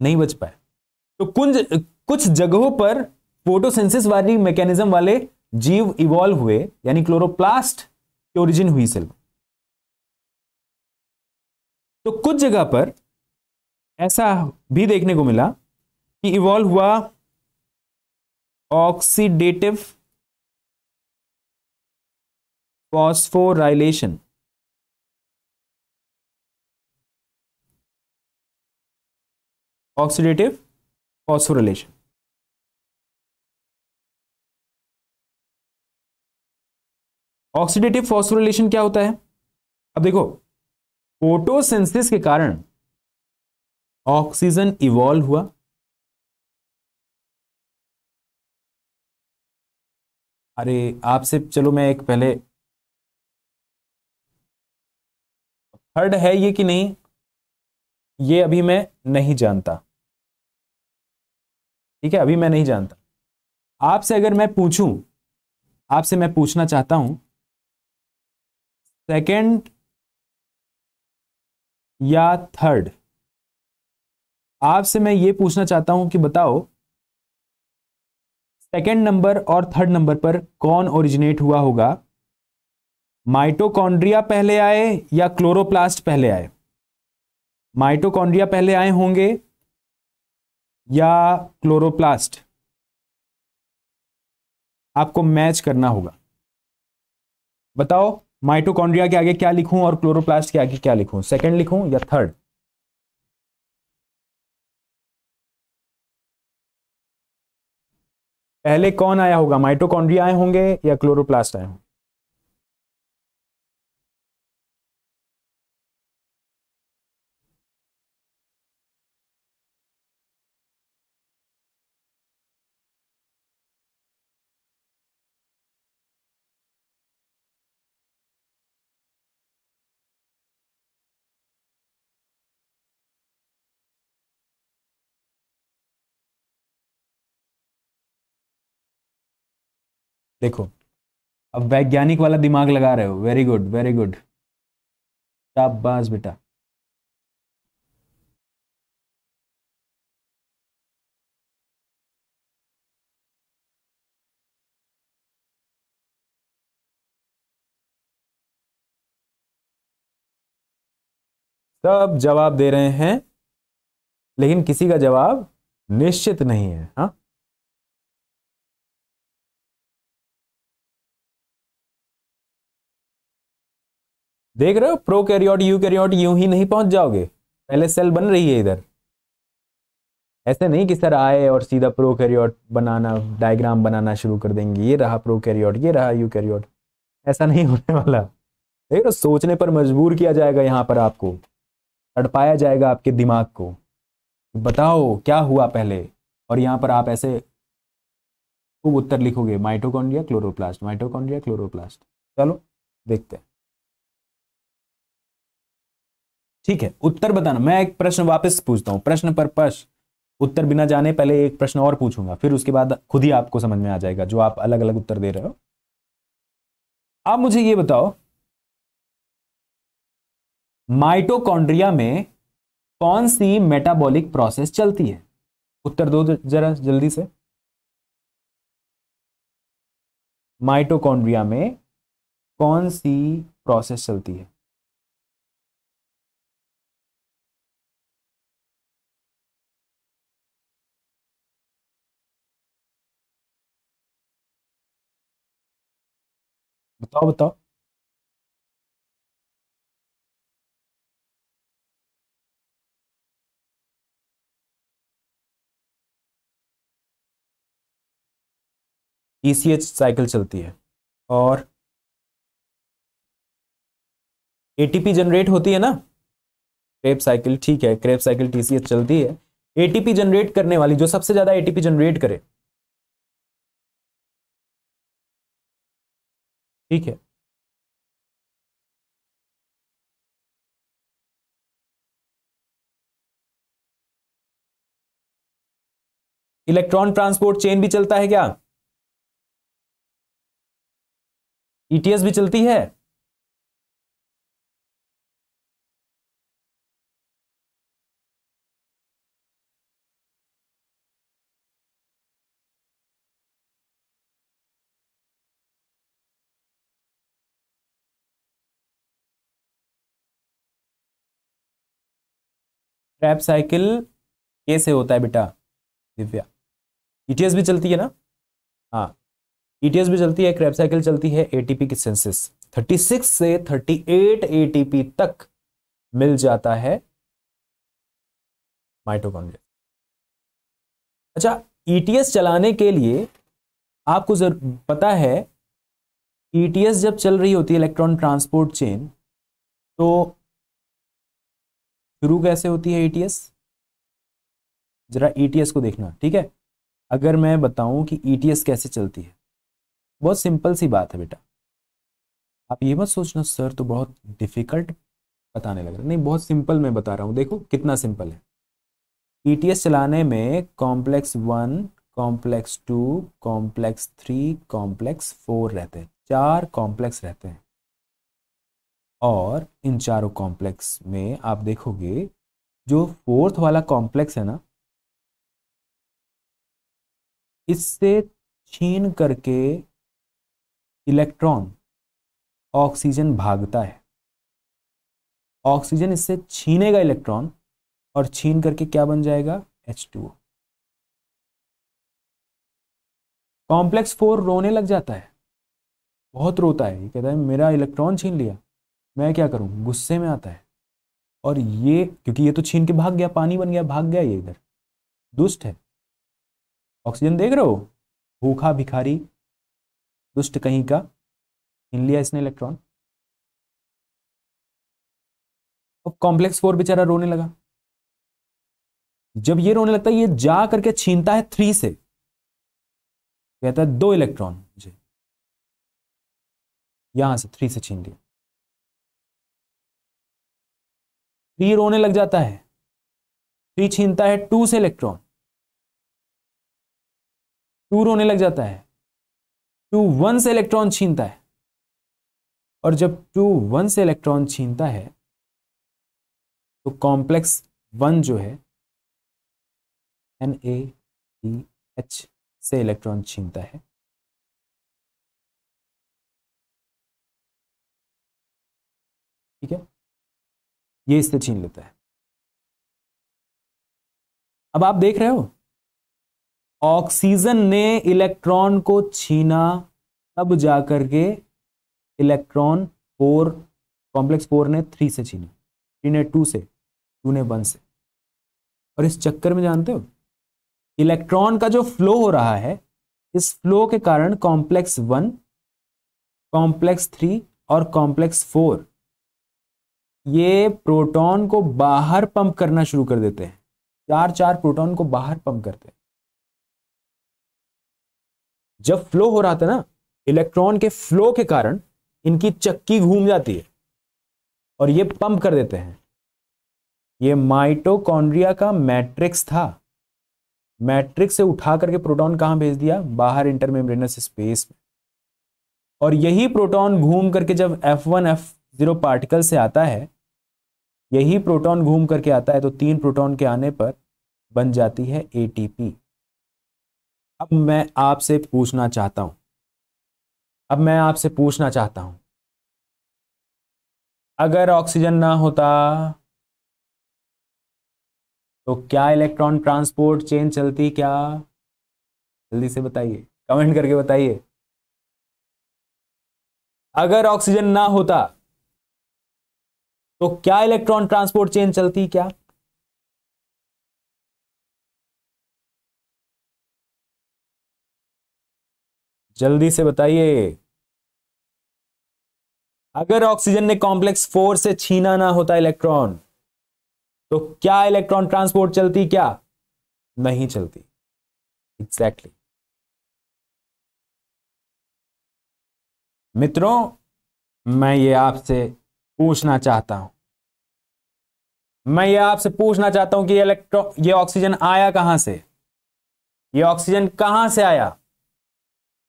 नहीं बच पाए। तो कुछ कुछ जगहों पर फोटोसिंथेसिस वाली मैकेनिज्म वाले जीव इवॉल्व हुए, यानी क्लोरोप्लास्ट की ओरिजिन हुई सेल तो कुछ जगह पर ऐसा भी देखने को मिला कि इवॉल्व हुआ oxidative phosphorylation. Oxidative phosphorylation oxidative phosphorylation क्या होता है? अब देखो फोटोसिंथेसिस के कारण ऑक्सीजन इवॉल्व हुआ। अरे, आपसे, चलो मैं एक पहले थर्ड है ये कि नहीं, ये अभी मैं नहीं जानता। ठीक है, अभी मैं नहीं जानता। आपसे अगर मैं पूछूँ, आपसे मैं पूछना चाहता हूँ सेकंड या थर्ड आपसे मैं ये पूछना चाहता हूँ कि बताओ सेकंड नंबर और थर्ड नंबर पर कौन ओरिजिनेट हुआ होगा? माइटोकॉन्ड्रिया पहले आए या क्लोरोप्लास्ट पहले आए? माइटोकॉन्ड्रिया पहले आए होंगे या क्लोरोप्लास्ट? आपको मैच करना होगा। बताओ, माइटोकॉन्ड्रिया के आगे क्या लिखूं और क्लोरोप्लास्ट के आगे क्या लिखूं? सेकंड लिखूं या थर्ड पहले कौन आया होगा? माइटोकॉन्ड्रिया आए होंगे या क्लोरोप्लास्ट आए होंगे? देखो, अब वैज्ञानिक वाला दिमाग लगा रहे हो। वेरी गुड वेरी गुड शाबाश बेटा। सब जवाब दे रहे हैं, लेकिन किसी का जवाब निश्चित नहीं है, हा? देख रहे हो? प्रो कैरियोट यू कैरियोट यूँ ही नहीं पहुँच जाओगे। पहले सेल बन रही है इधर। ऐसे नहीं कि सर आए और सीधा प्रो कैरियोट बनाना डायग्राम बनाना शुरू कर देंगे। ये रहा प्रो कैरियोट ये रहा यू कैरियोट ऐसा नहीं होने वाला। देख रहे सोचने पर मजबूर किया जाएगा यहाँ पर आपको। तड़पाया जाएगा आपके दिमाग को। बताओ, क्या हुआ पहले? और यहाँ पर आप ऐसे खूब उत्तर लिखोगे। Mitochondria, chloroplast. Mitochondria, chloroplast. चलो, देखते हैं। ठीक है, उत्तर बताना। मैं एक प्रश्न वापस पूछता हूँ। प्रश्न पर प्रश्न उत्तर बिना जाने पहले एक प्रश्न और पूछूँगा, फिर उसके बाद खुद ही आपको समझ में आ जाएगा, जो आप अलग अलग उत्तर दे रहे हो। आप मुझे ये बताओ, माइटोकॉन्ड्रिया में कौन सी मेटाबॉलिक प्रोसेस चलती है? उत्तर दो जरा जल्दी से। माइटोकॉन्ड्रिया में कौन सी प्रोसेस चलती है? बताओ बताओ। ईसीएच e साइकिल चलती है और एटीपी जनरेट होती है ना? क्रेप साइकिल ठीक है क्रेप साइकिल टीसीएच चलती है। एटीपी जनरेट करने वाली, जो सबसे ज़्यादा एटीपी जनरेट करे ठीक है। इलेक्ट्रॉन ट्रांसपोर्ट चेन भी चलता है क्या? ईटीएस भी चलती है? ट्रैप साइकिल कैसे होता है बेटा, दिव्या। ईटीएस भी चलती है ना? हाँ। ईटीएस भी चलती है क्रैप साइकिल चलती है एटीपी की सेंसिस 36 से 38 एटीपी तक मिल जाता है माइटोकॉन्ड्रिया अच्छा ईटीएस चलाने के लिए आपको जर, पता है ईटीएस जब चल रही होती है इलेक्ट्रॉन ट्रांसपोर्ट चेन तो शुरू कैसे होती है ईटीएस जरा ईटीएस को देखना, ठीक है? अगर मैं बताऊँ कि ईटीएस कैसे चलती है, बहुत सिंपल सी बात है बेटा। आप ये मत सोचना सर तो बहुत डिफ़िकल्ट बताने लग रहा नहीं, बहुत सिंपल मैं बता रहा हूँ। देखो, कितना सिंपल है। ईटीएस चलाने में complex one complex two complex three complex four रहते हैं। चार कॉम्प्लेक्स रहते हैं। और इन चारों कॉम्प्लेक्स में आप देखोगे, जो फोर्थ वाला कॉम्प्लेक्स है ना, इससे छीन करके इलेक्ट्रॉन ऑक्सीजन भागता है। ऑक्सीजन इससे छीनेगा इलेक्ट्रॉन और छीन करके क्या बन जाएगा? H2O कॉम्प्लेक्स फोर रोने लग जाता है। बहुत रोता है। ये कहता है, मेरा इलेक्ट्रॉन छीन लिया। मैं क्या करूँ? गुस्से में आता है। और ये, क्योंकि ये तो छीन के भाग गया, पानी बन गया, भाग गया ये इधर। दुष्ट है। ऑक्सीजन देख रहे हो? भूखा, भिखारी। दुष्ट कहीं का? इन लिया इसने इलेक्ट्रॉन। अब कॉम्प्लेक्स फोर बेचारा रोने लगा। जब ये रोने लगता है, ये जा करके छीनता है थ्री से। कहता है, दो इलेक्ट्रॉन मुझे। यहाँ से थ्री से छीन लिया। थ्री रोने लग जाता है। थ्री छीनता है टू से इलेक्ट्रॉन। टू रोने लग जाता है। टू वन से इलेक्ट्रॉन छीनता है। और जब टू वन से इलेक्ट्रॉन छीनता है तो कॉम्प्लेक्स वन जो है एन ए एच से इलेक्ट्रॉन छीनता है। ठीक है? ये इससे छीन लेता है। अब आप देख रहे हो? ऑक्सीजन ने इलेक्ट्रॉन को छीना, तब जाकर के इलेक्ट्रॉन फोर, कॉम्प्लेक्स फोर ने थ्री से छीना, थ्री ने टू से, टू ने वन से। और इस चक्कर में जानते हो? इलेक्ट्रॉन का जो फ्लो हो रहा है, इस फ्लो के कारण कॉम्प्लेक्स वन, कॉम्प्लेक्स थ्री और कॉम्प्लेक्स फोर ये प्रोटॉन को बाहर पंप करना शुरू कर देते हैं। चार चार प्रोटॉन को बाहर पंप करते हैं। जब फ्लो हो रहा था ना, इलेक्ट्रॉन के फ्लो के कारण इनकी चक्की घूम जाती है और ये पंप कर देते हैं। ये माइटोकॉन्ड्रिया का मैट्रिक्स था। मैट्रिक्स से उठा करके प्रोटॉन कहाँ भेज दिया? बाहर इंटरमेम्ब्रेनस स्पेस में। और यही प्रोटॉन घूम करके जब F1 F0 पार्टिकल से आता है यही प्रोटॉन घूम करके आता है तो तीन प्रोटॉन के आने पर बन जाती है एटीपी अब मैं आपसे पूछना चाहता हूँ। अब मैं आपसे पूछना चाहता हूँ। अगर ऑक्सीजन ना होता तो क्या इलेक्ट्रॉन ट्रांसपोर्ट चेन चलती क्या? जल्दी से बताइए। कमेंट करके बताइए। अगर ऑक्सीजन ना होता तो क्या इलेक्ट्रॉन ट्रांसपोर्ट चेन चलती, क्या? जल्दी से बताइए। अगर ऑक्सीजन ने कॉम्प्लेक्स फोर से छीना ना होता इलेक्ट्रॉन तो क्या इलेक्ट्रॉन ट्रांसपोर्ट चलती, क्या? नहीं चलती। Exactly exactly. मित्रों, मैं ये आपसे पूछना चाहता हूँ। मैं ये आपसे पूछना चाहता हूँ कि इलेक्ट्रॉन ये ऑक्सीजन आया कहाँ से? ये ऑक्सीजन कहाँ से आया?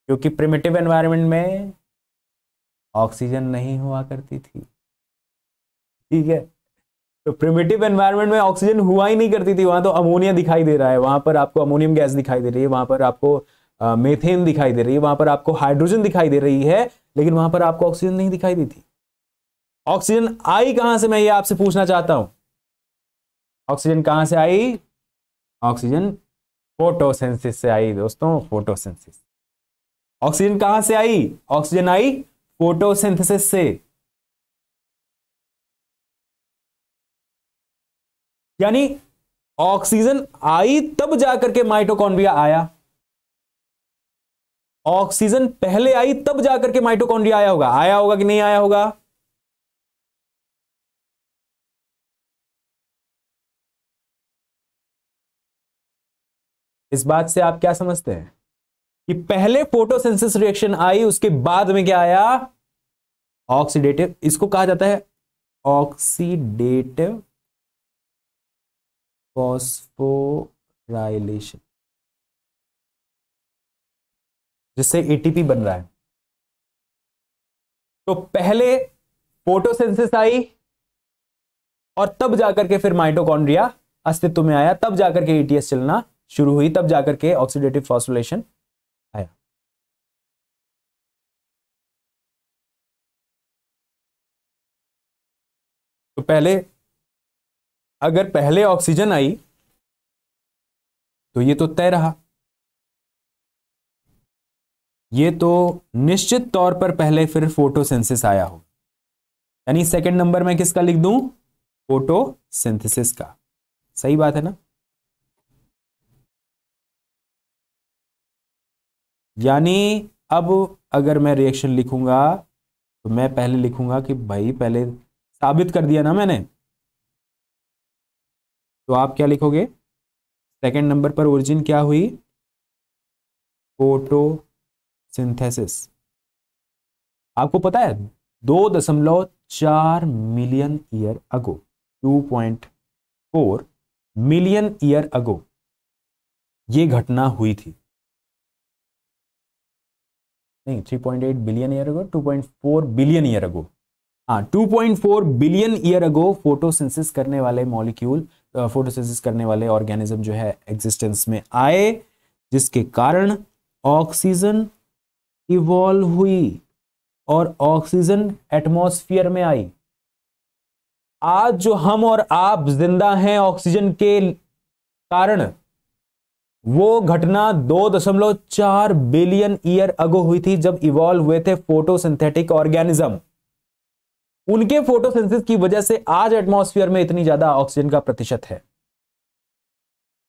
क्योंकि प्रिमिटिव एनवायरनमेंट में ऑक्सीजन नहीं हुआ करती थी। ठीक है? तो प्रिमिटिव एनवायरनमेंट में ऑक्सीजन हुआ ही नहीं करती थी। वहाँ तो अमोनिया दिखाई दे रहा है। वहाँ पर आपको अमोनियम गैस दिखाई दे रही है। वहाँ पर आपको मेथेन दिखाई दे रही है। वहाँ पर आपको हाइड्रोजन दिखाई दे रही है। लेकिन वहाँ पर आपको ऑक्सीजन नहीं दिखाई दी थी। ऑक्सीजन आई कहाँ से मैं ये आपसे पूछना चाहता हूँ? ऑक्सीजन कहाँ से आई? ऑक्सीजन फोटोसेंसिस से आई दोस्तों फोटोसेंसिस ऑक्सीजन कहाँ से आई? ऑक्सीजन आई फोटोसिंथेसिस से। यानी ऑक्सीजन आई तब जाकर के माइटोकॉन्ड्रिया आया। ऑक्सीजन पहले आई तब जाकर के माइटोकॉन्ड्रिया आया होगा। आया होगा कि नहीं आया होगा? इस बात से आप क्या समझते हैं? कि पहले फोटोसिंथेसिस रिएक्शन आई, उसके बाद में क्या आया? ऑक्सीडेटिव, इसको कहा जाता है ऑक्सीडेटिव फॉस्फोराइलेशन, जिससे एटीपी बन रहा है। तो पहले फोटोसिंथेसिस आई और तब जाकर के फिर माइटोकॉन्ड्रिया अस्तित्व में आया, तब जाकर के एटीएस चलना शुरू हुई, तब जाकर के ऑक्सीडेटिव फॉस्फोलेशन आया। तो पहले, अगर पहले ऑक्सीजन आई तो ये तो तय रहा। ये तो निश्चित तौर पर पहले फिर फोटोसिंथेसिस आया हो यानी सेकंड नंबर में किसका लिख दूँ? फोटोसिंथेसिस का। सही बात है ना? यानी अब अगर मैं रिएक्शन लिखूँगा तो मैं पहले लिखूँगा कि भाई पहले साबित कर दिया ना मैंने। तो आप क्या लिखोगे? सेकंड नंबर पर ओरिजिन क्या हुई? फ़ोटो सिंथेसिस आपको पता है, दो दशमलव चार million year ago two point four million year ago ये घटना हुई थी। नहीं 3.8 billion year ago 2.4 billion year ago हाँ 2.4 बिलियन ईयर अगो फोटोसिंथेसिस करने वाले मॉलिक्यूल फोटोसिंथेसिस करने वाले ऑर्गेनिज्म जो है एग्जिस्टेंस में आए, जिसके कारण ऑक्सीजन इवॉल्व हुई और ऑक्सीजन एटमॉस्फेयर में आई। आज जो हम और आप ज़िंदा हैं ऑक्सीजन के कारण वो घटना दो दशमलव चार बिलियन ईयर अगो हुई थी जब इवॉल्व हुए थे फोटोसिंथेटिक ऑर्गेनिज्म उनके फोटोसिंथेसिस की वजह से आज एटमॉस्फेयर में इतनी ज़्यादा ऑक्सीजन का प्रतिशत है।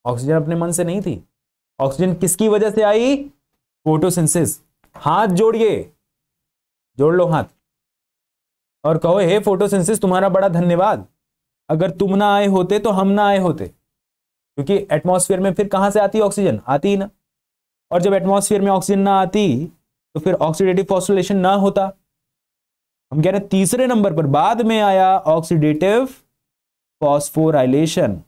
ऑक्सीजन अपने मन से नहीं थी। ऑक्सीजन किसकी वजह से आई? फोटोसिंथेसिस हाथ जोड़िए। जोड़ लो हाथ। और कहो, हे फोटोसिंथेसिस तुम्हारा बड़ा धन्यवाद। अगर तुम ना आए होते तो हम ना आए होते। क्योंकि एटमॉस्फेयर में फिर कहाँ से आती है ऑक्सीजन आती ही ना। और जब एटमॉस्फेयर में ऑक्सीजन ना आती तो फिर ऑक्सीडेटिव फॉस्फोरिलेशन ना होता। हम कह रहे हैं तीसरे नंबर पर बाद में आया ऑक्सीडेटिव फॉस्फोराइलेशन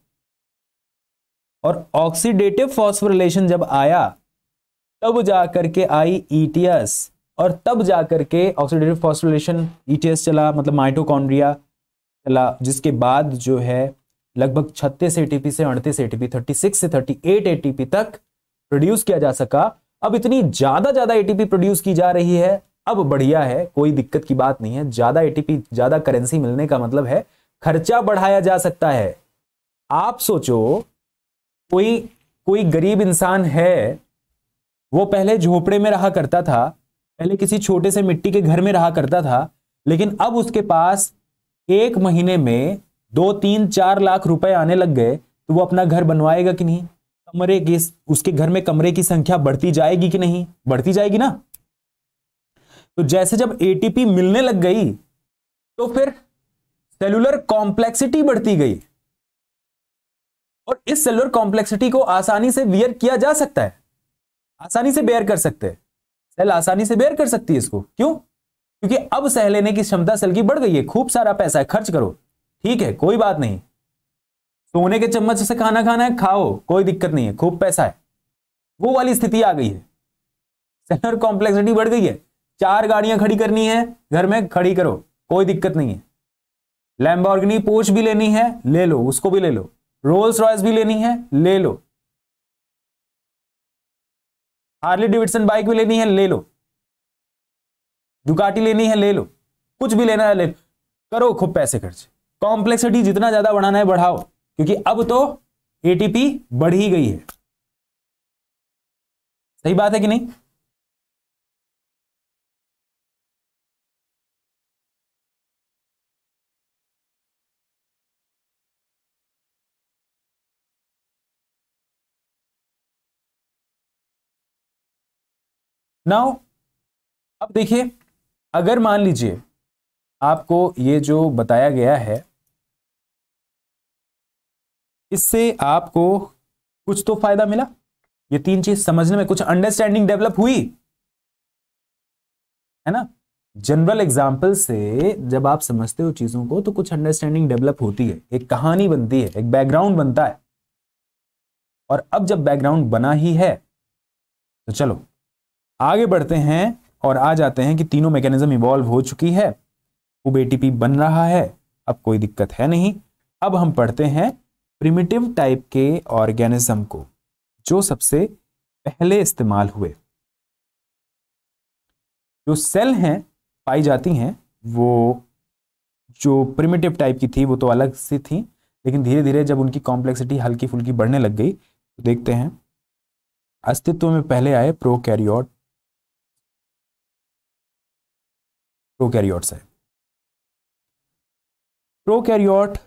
और ऑक्सीडेटिव फॉस्फोरिलेशन जब आया, तब जाकर के आई ईटीएस और तब जाकर के ऑक्सीडेटिव फॉस्फोरिलेशन ईटीएस चला मतलब माइटोकॉन्ड्रिया चला, जिसके बाद जो है लगभग 36 एटीपी से 38 एटीपी 36 से 38 एटीपी तक प्रोड्यूस किया जा सका। अब इतनी ज़्यादा ज़्यादा एटीपी प्रोड्यूस की जा रही है, अब बढ़िया है, कोई दिक्कत की बात नहीं है। ज़्यादा एटीपी ज़्यादा करेंसी मिलने का मतलब है, खर्चा बढ़ाया जा सकता है। आप सोचो, कोई कोई गरीब इंसान है, वो पहले झोपड़े में रहा करता था, पहले किसी छोटे से मिट्टी के घर में रहा करता था, लेकिन अब उसके पास एक महीने में दो, तीन, चार लाख रुपए आने लग गए तो वो अपना घर बनवाएगा कि नहीं? कमरे की उसके घर में कमरे की संख्या बढ़ती जाएगी कि नहीं? बढ़ती जाएगी ना? तो जैसे जब एटीपी मिलने लग गई तो फिर सेलुलर कॉम्प्लेक्सिटी बढ़ती गई। और इस सेलुलर कॉम्प्लेक्सिटी को आसानी से वियर किया जा सकता है। आसानी से बेयर कर सकते हैं। सेल आसानी से बेयर कर सकती है इसको। क्यों? क्योंकि अब सह लेने की क्षमता सेल की बढ़ गई है। खूब सारा पैसा है, खर्च करो। ठीक है, कोई बात नहीं। सोने के चम्मच से खाना खाना है, खाओ, कोई दिक्कत नहीं है, खूब पैसा है। वो वाली स्थिति आ गई है। सेंटर कॉम्प्लेक्सिटी बढ़ गई है। चार गाड़ियाँ खड़ी करनी है, घर में खड़ी करो, कोई दिक्कत नहीं है। लैम्बोर्गिनी पोच भी लेनी है, ले लो, उसको भी ले लो। रोल्स रॉयस भी लेनी है, ले लो। हार्ली डिविडसन बाइक भी लेनी है, ले लो। दुकाटी लेनी है, ले लो। कुछ भी लेना है, ले लो। करो खूब पैसे खर्च। कॉम्प्लेक्सिटी जितना ज़्यादा बढ़ाना है, बढ़ाओ, क्योंकि अब तो एटीपी बढ़ ही गई है। सही बात है कि नहीं? नाउ अब देखिए, अगर मान लीजिए आपको ये जो बताया गया है इससे आपको कुछ तो फ़ायदा मिला। ये तीन चीज़ समझने में कुछ अंडरस्टैंडिंग डेवलप हुई। है ना? जनरल एग्ज़ाम्पल से जब आप समझते हो चीज़ों को तो कुछ अंडरस्टैंडिंग डेवलप होती है। एक कहानी बनती है, एक बैकग्राउंड बनता है। और अब जब बैकग्राउंड बना ही है तो चलो, आगे बढ़ते हैं और आ जाते हैं कि तीनों मैकेनिज्म इवॉल्व हो चुकी है। एटीपी बन रहा है, अब कोई दिक्कत है नहीं। अब हम पढ़ते हैं प्रिमिटिव टाइप के ऑर्गेनिज्म को, जो सबसे पहले इस्तेमाल हुए। जो सेल हैं, पाई जाती हैं, वो जो प्रिमिटिव टाइप की थी, वो तो अलग सी थी, लेकिन धीरे धीरे जब उनकी कॉम्प्लेक्सिटी हल्की फुल्की बढ़ने लग गई तो देखते हैं। अस्तित्व में पहले आए प्रोकैरियोट प्रोकैरियोट्स है प्रोकैरियोट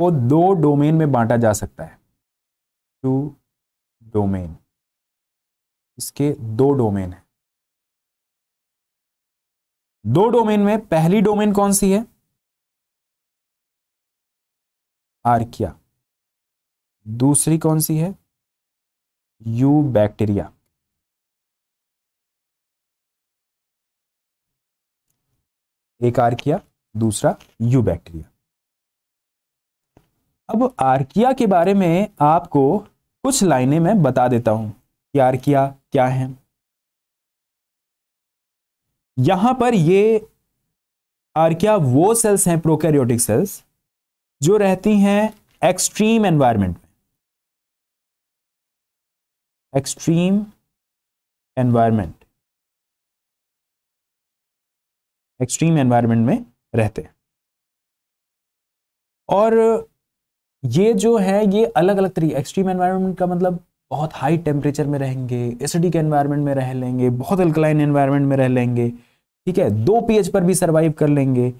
को दो डोमेन में बांटा जा सकता है। Two domain. इसके दो डोमेन है। दो डोमेन में पहली डोमेन कौन सी है? आर्किया। दूसरी कौन सी है? यू बैक्टीरिया एक आर्किया, दूसरा यू बैक्टीरिया अब आर्किया के बारे में आपको कुछ लाइनें मैं बता देता हूँ कि आर्किया क्या है। यहाँ पर ये आर्किया वो सेल्स हैं प्रोकैरियोटिक सेल्स जो रहती हैं एक्सट्रीम एनवायरनमेंट में। एक्सट्रीम एनवायरनमेंट एक्सट्रीम एनवायरनमेंट में रहते हैं। और ये जो है, ये अलग अलग तरीके एक्सट्रीम एनवायरनमेंट का मतलब बहुत हाई टेम्परेचर में रहेंगे एसिडिक एनवायरनमेंट में रह लेंगे, बहुत अल्कलाइन एनवायरनमेंट में रह लेंगे, ठीक है? दो पीएच पर भी सरवाइव कर लेंगे,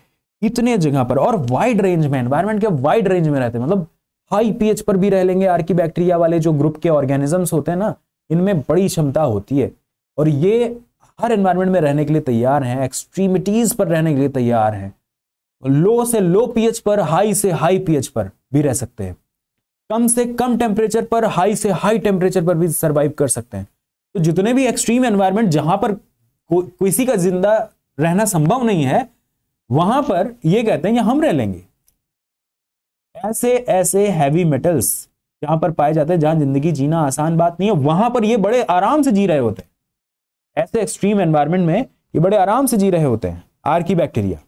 इतने जगह पर और वाइड रेंज में एनवायरनमेंट के वाइड रेंज में रहते हैं। मतलब हाई पीएच पर भी रह लेंगे आर्की बैक्टीरिया वाले जो ग्रुप के ऑर्गेनिजम्स होते हैं ना, इनमें बड़ी क्षमता होती है। और ये हर एनवायरनमेंट में रहने के लिए तैयार हैं एक्सट्रीमिटीज पर रहने के लिए तैयार हैं। लो से लो पीएच पर हाई से हाई पीएच पर। भी रह सकते हैं। कम से कम टेम्परेचर पर हाई से हाई टेम्परेचर पर भी सरवाइव कर सकते हैं। तो जितने भी एक्सट्रीम एनवायरमेंट जहाँ पर को, किसी का ज़िंदा रहना संभव नहीं है वहाँ पर ये कहते हैं हम रह लेंगे। ऐसे ऐसे हैवी मेटल्स जहाँ पर पाए जाते हैं जहाँ ज़िंदगी जीना आसान बात नहीं है वहाँ पर ये बड़े आराम से जी रहे होते हैं। ऐसे एक्सट्रीम एनवायरमेंट में ये बड़े आराम से जी रहे होते हैं आर्की बैक्टीरिया।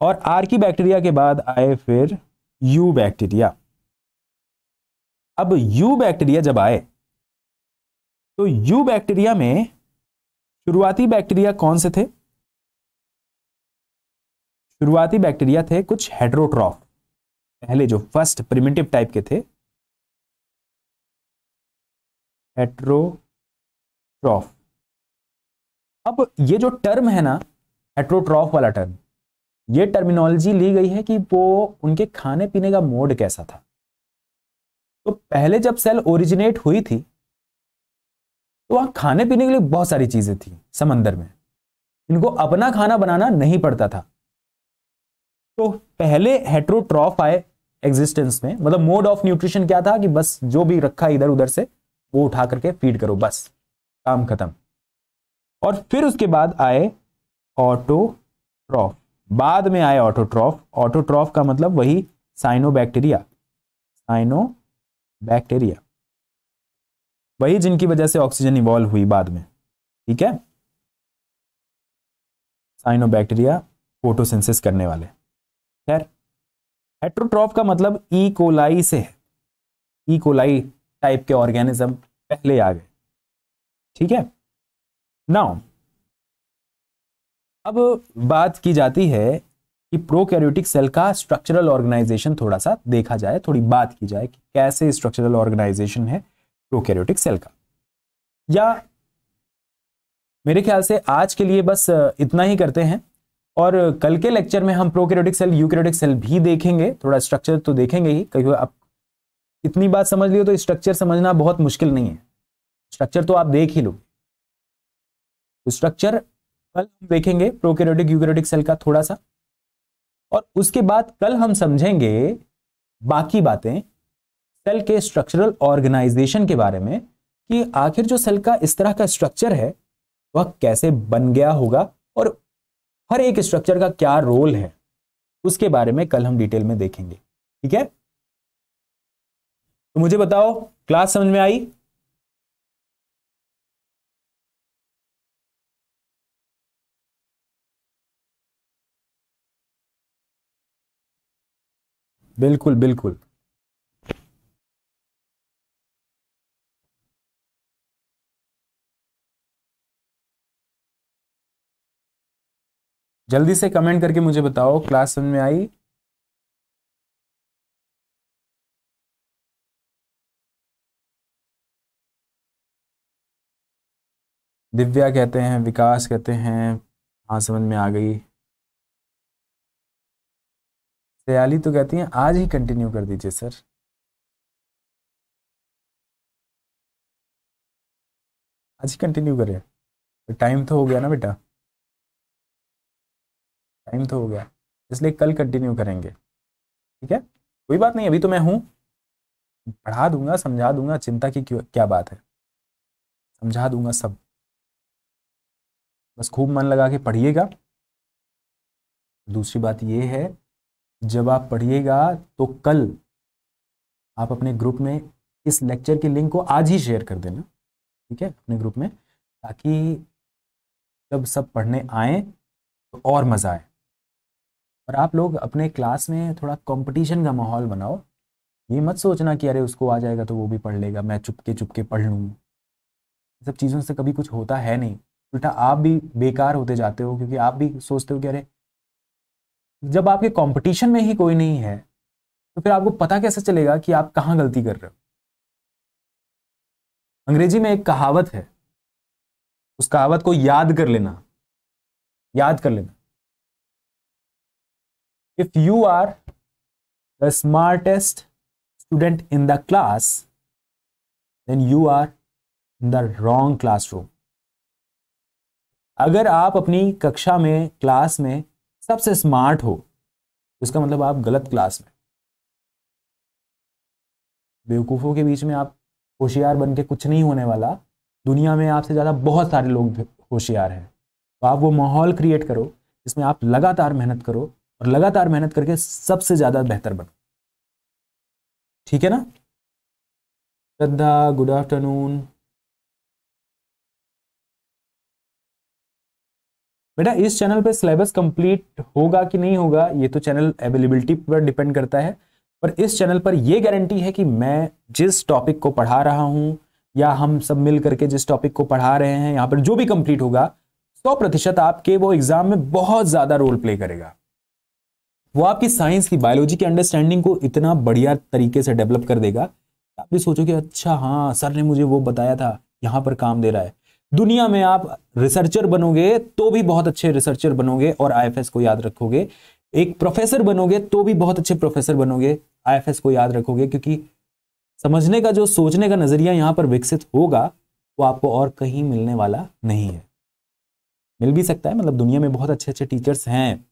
और आर की बैक्टीरिया के बाद आए फिर यू बैक्टीरिया अब यू बैक्टीरिया जब आए तो यू बैक्टीरिया में शुरुआती बैक्टीरिया कौन से थे? शुरुआती बैक्टीरिया थे कुछ हेड्रोट्रॉफ पहले जो फ़र्स्ट प्रिमिटिव टाइप के थे हेट्रोट्रॉफ अब ये जो टर्म है ना हेट्रोट्रॉफ वाला टर्म ये टर्मिनोलॉजी ली गई है कि वो उनके खाने पीने का मोड कैसा था। तो पहले जब सेल ओरिजिनेट हुई थी तो वहाँ खाने पीने के लिए बहुत सारी चीज़ें थी समंदर में। इनको अपना खाना बनाना नहीं पड़ता था। तो पहले हेट्रोट्रॉफ आए एग्जिस्टेंस में मतलब मोड ऑफ़ न्यूट्रिशन क्या था कि बस जो भी रखा इधर उधर से, वो उठा करके फ़ीड करो, बस, काम खत्म। और फिर उसके बाद आए ऑटोट्रॉफ बाद में आए ऑटोट्रॉफ ऑटोट्रॉफ का मतलब वही साइनोबैक्टीरिया साइनोबैक्टीरिया वही जिनकी वजह से ऑक्सीजन इवॉल्व हुई बाद में. ठीक है? साइनोबैक्टीरिया फोटोसिंथेसिस करने वाले. खैर हेट्रोट्रॉफ का मतलब ई कोलाई से है. ई कोलाई टाइप के ऑर्गेनिज्म पहले आ गए. ठीक है? नाउ अब बात की जाती है कि प्रोकैरियोटिक सेल का स्ट्रक्चरल ऑर्गेनाइजेशन थोड़ा सा देखा जाए, थोड़ी बात की जाए कि कैसे स्ट्रक्चरल ऑर्गेनाइजेशन है प्रोकैरियोटिक सेल का। या मेरे ख्याल से आज के लिए बस इतना ही करते हैं और कल के लेक्चर में हम प्रोकैरियोटिक सेल यूकैरियोटिक सेल भी देखेंगे, थोड़ा स्ट्रक्चर तो देखेंगे ही कहीं आप इतनी बात समझ लियो तो स्ट्रक्चर समझना बहुत मुश्किल नहीं है। स्ट्रक्चर तो आप देख ही लो तो स्ट्रक्चर कल हम देखेंगे प्रोकैरियोटिक, यूकैरियोटिक सेल का थोड़ा सा और उसके बाद कल हम समझेंगे बाकी बातें सेल के स्ट्रक्चरल ऑर्गेनाइजेशन के बारे में कि आखिर जो सेल का इस तरह का स्ट्रक्चर है, वह कैसे बन गया होगा और हर एक स्ट्रक्चर का क्या रोल है, उसके बारे में कल हम डिटेल में देखेंगे। ठीक है? तो मुझे बताओ, क्लास समझ में आई? बिल्कुल बिल्कुल। जल्दी से कमेंट करके मुझे बताओ, क्लास समझ में आई? दिव्या कहते हैं, विकास कहते हैं हाँ समझ में आ गई। सयाली तो कहती हैं, आज ही कंटिन्यू कर दीजिए सर। आज ही कंटिन्यू करें। तो टाइम तो हो गया ना बेटा। टाइम तो हो गया। इसलिए कल कंटिन्यू करेंगे। ठीक है? कोई बात नहीं, अभी तो मैं हूँ। पढ़ा दूँगा, समझा दूँगा, चिंता की क्या बात है। समझा दूँगा सब। बस खूब मन लगा के पढ़िएगा। दूसरी बात यह है जब आप पढ़िएगा तो कल आप अपने ग्रुप में इस लेक्चर के लिंक को आज ही शेयर कर देना, ठीक है? अपने ग्रुप में, ताकि जब सब पढ़ने आए तो और मज़ा आए। और आप लोग अपने क्लास में थोड़ा कंपटीशन का माहौल बनाओ। ये मत सोचना कि अरे उसको आ जाएगा तो वो भी पढ़ लेगा, मैं चुपके चुपके पढ़ लूँ। सब चीज़ों से कभी कुछ होता है नहीं। उल्टा आप भी बेकार होते जाते हो, क्योंकि आप भी सोचते हो कि अरे जब आपके कंपटीशन में ही कोई नहीं है तो फिर आपको पता कैसे चलेगा कि आप कहाँ गलती कर रहे हो? अंग्रेज़ी में एक कहावत है, उस कहावत को याद कर लेना, याद कर लेना। If you are the smartest student in the class then you are in the wrong classroom अगर आप अपनी कक्षा में क्लास में सबसे स्मार्ट हो इसका मतलब आप गलत क्लास में बेवकूफ़ों के बीच में आप होशियार बन के कुछ नहीं होने वाला। दुनिया में आपसे ज़्यादा बहुत सारे लोग होशियार हैं। तो आप वो माहौल क्रिएट करो, जिसमें आप लगातार मेहनत करो और लगातार मेहनत करके सबसे ज़्यादा बेहतर बनो। ठीक है ना? श्रद्धा गुड आफ्टरनून बेटा, इस चैनल पे सिलेबस कंप्लीट होगा कि नहीं होगा, ये तो चैनल अवेलेबिलिटी पर डिपेंड करता है। पर इस चैनल पर यह गारंटी है कि मैं जिस टॉपिक को पढ़ा रहा हूँ, या हम सब मिल करके जिस टॉपिक को पढ़ा रहे हैं, यहाँ पर जो भी कंप्लीट होगा, सौ प्रतिशत आपके वो एग्ज़ाम में बहुत ज़्यादा रोल प्ले करेगा। वो आपकी साइंस की बायोलॉजी की अंडरस्टैंडिंग को इतना बढ़िया तरीके से डेवलप कर देगा, आप भी सोचो कि अच्छा हाँ सर ने मुझे वो बताया था, यहाँ पर काम दे रहा है। दुनिया में आप रिसर्चर बनोगे तो भी बहुत अच्छे रिसर्चर बनोगे और आईएफएस को याद रखोगे। एक प्रोफेसर बनोगे तो भी बहुत अच्छे प्रोफेसर बनोगे आईएफएस को याद रखोगे, क्योंकि समझने का जो, सोचने का नज़रिया यहाँ पर विकसित होगा, वो आपको और कहीं मिलने वाला नहीं है। मिल भी सकता है मतलब दुनिया में बहुत अच्छे अच्छे टीचर्स हैं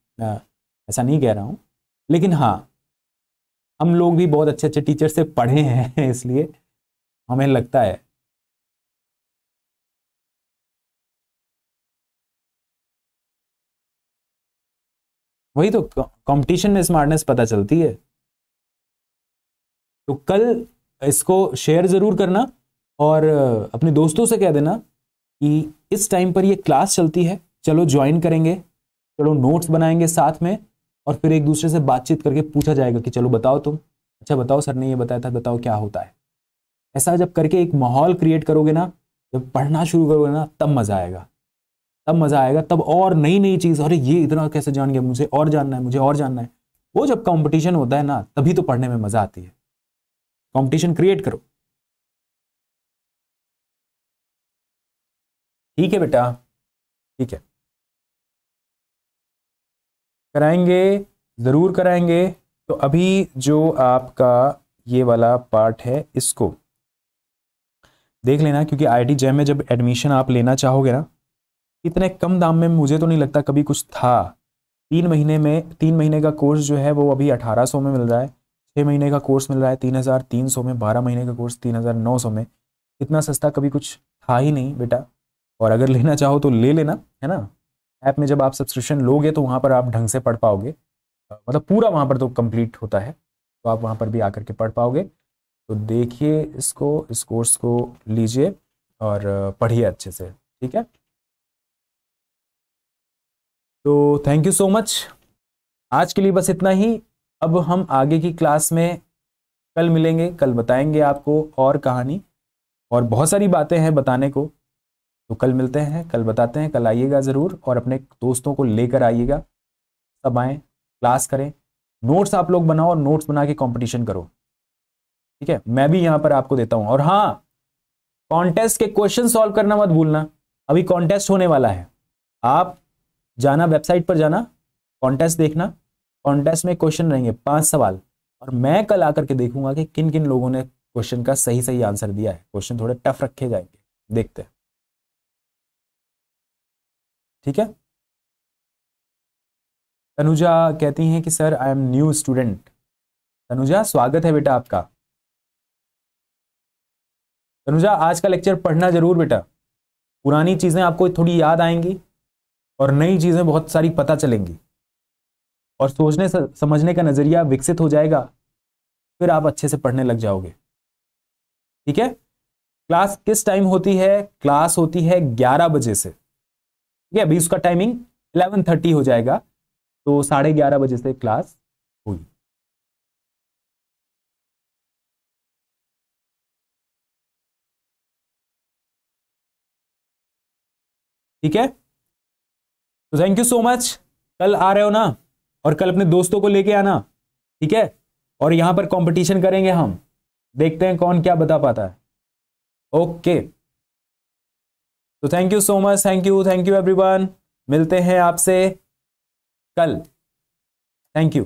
ऐसा नहीं कह रहा हूँ, लेकिन हाँ हम लोग भी बहुत अच्छे अच्छे टीचर से पढ़े हैं, इसलिए हमें लगता है। वही तो कंपटीशन में स्मार्टनेस पता चलती है। तो कल इसको शेयर ज़रूर करना और अपने दोस्तों से कह देना कि इस टाइम पर ये क्लास चलती है, चलो ज्वाइन करेंगे, चलो नोट्स बनाएँगे साथ में और फिर एक दूसरे से बातचीत करके पूछा जाएगा कि चलो बताओ तुम अच्छा बताओ सर ने ये बताया था, बताओ क्या होता है। ऐसा जब करके एक माहौल क्रिएट करोगे ना, जब पढ़ना शुरू करोगे ना, तब मज़ा आएगा। तब मज़ा आएगा, तब और नई नई चीज़, अरे ये इतना कैसे जान गया मुझे, और जानना है, मुझे और जानना है। वो जब कंपटीशन होता है ना, तभी तो पढ़ने में मज़ा आती है। कंपटीशन क्रिएट करो। ठीक है बेटा, ठीक है। कराएँगे, ज़रूर कराएँगे। तो अभी जो आपका ये वाला पार्ट है, इसको देख लेना, क्योंकि आईटी जैम में जब एडमिशन आप लेना चाहोगे ना इतने कम दाम में मुझे तो नहीं लगता कभी कुछ था। तीन महीने में, तीन महीने का कोर्स जो है वो अभी अठारह सौ में मिल रहा है। छः महीने का कोर्स मिल रहा है तीन हज़ार तीन सौ में, बारह महीने का कोर्स तीन हज़ार नौ सौ में। इतना सस्ता कभी कुछ था ही नहीं बेटा। और अगर लेना चाहो तो ले लेना, है ना? ऐप में जब आप सब्सक्रिप्शन लोगे तो वहाँ पर आप ढंग से पढ़ पाओगे। मतलब पूरा वहाँ पर तो कंप्लीट होता है। तो आप वहाँ पर भी आकर के पढ़ पाओगे। तो देखिए इसको, इस कोर्स को लीजिए और पढ़िए अच्छे से, ठीक है? तो थैंक यू सो मच आज के लिए बस इतना ही। अब हम आगे की क्लास में कल मिलेंगे, कल बताएँगे आपको और कहानी और बहुत सारी बातें हैं बताने को। तो कल मिलते हैं, कल बताते हैं, कल आइएगा ज़रूर और अपने दोस्तों को लेकर आइएगा। सब आएँ क्लास करें। नोट्स आप लोग बनाओ और नोट्स बना के कॉम्पिटिशन करो। ठीक है? मैं भी यहाँ पर आपको देता हूँ। और हाँ कॉन्टेस्ट के क्वेश्चन सॉल्व करना मत भूलना। अभी कॉन्टेस्ट होने वाला है। आप जाना वेबसाइट पर जाना कॉन्टेस्ट देखना कॉन्टेस्ट में क्वेश्चन रहेंगे, पाँच सवाल। और मैं कल आकर के देखूँगा कि किन किन लोगों ने क्वेश्चन का सही सही आंसर दिया है। क्वेश्चन थोड़े टफ रखे जाएँगे। देखते हैं। ठीक है? तनुजा कहती हैं कि, sir I am new student Tanuja, स्वागत है बेटा आपका। तनुजा, आज का लेक्चर पढ़ना ज़रूर बेटा। पुरानी चीज़ें आपको थोड़ी याद आएँगी। और नई चीज़ें बहुत सारी पता चलेंगी। और सोचने, समझने का नज़रिया विकसित हो जाएगा, फिर आप अच्छे से पढ़ने लग जाओगे। ठीक है? क्लास किस टाइम होती है? क्लास होती है 11 बजे से। ठीक है? अभी उसका टाइमिंग 11:30 हो जाएगा तो साढ़े ग्यारह बजे से क्लास होगी। ठीक है? थैंक यू सो मच कल आ रहे हो ना? और कल अपने दोस्तों को लेके आना, ठीक है? और यहाँ पर कंपटीशन करेंगे हम। देखते हैं कौन क्या बता पाता है। ओके तो thank you so much thank you thank you everyone मिलते हैं आपसे कल। Thank you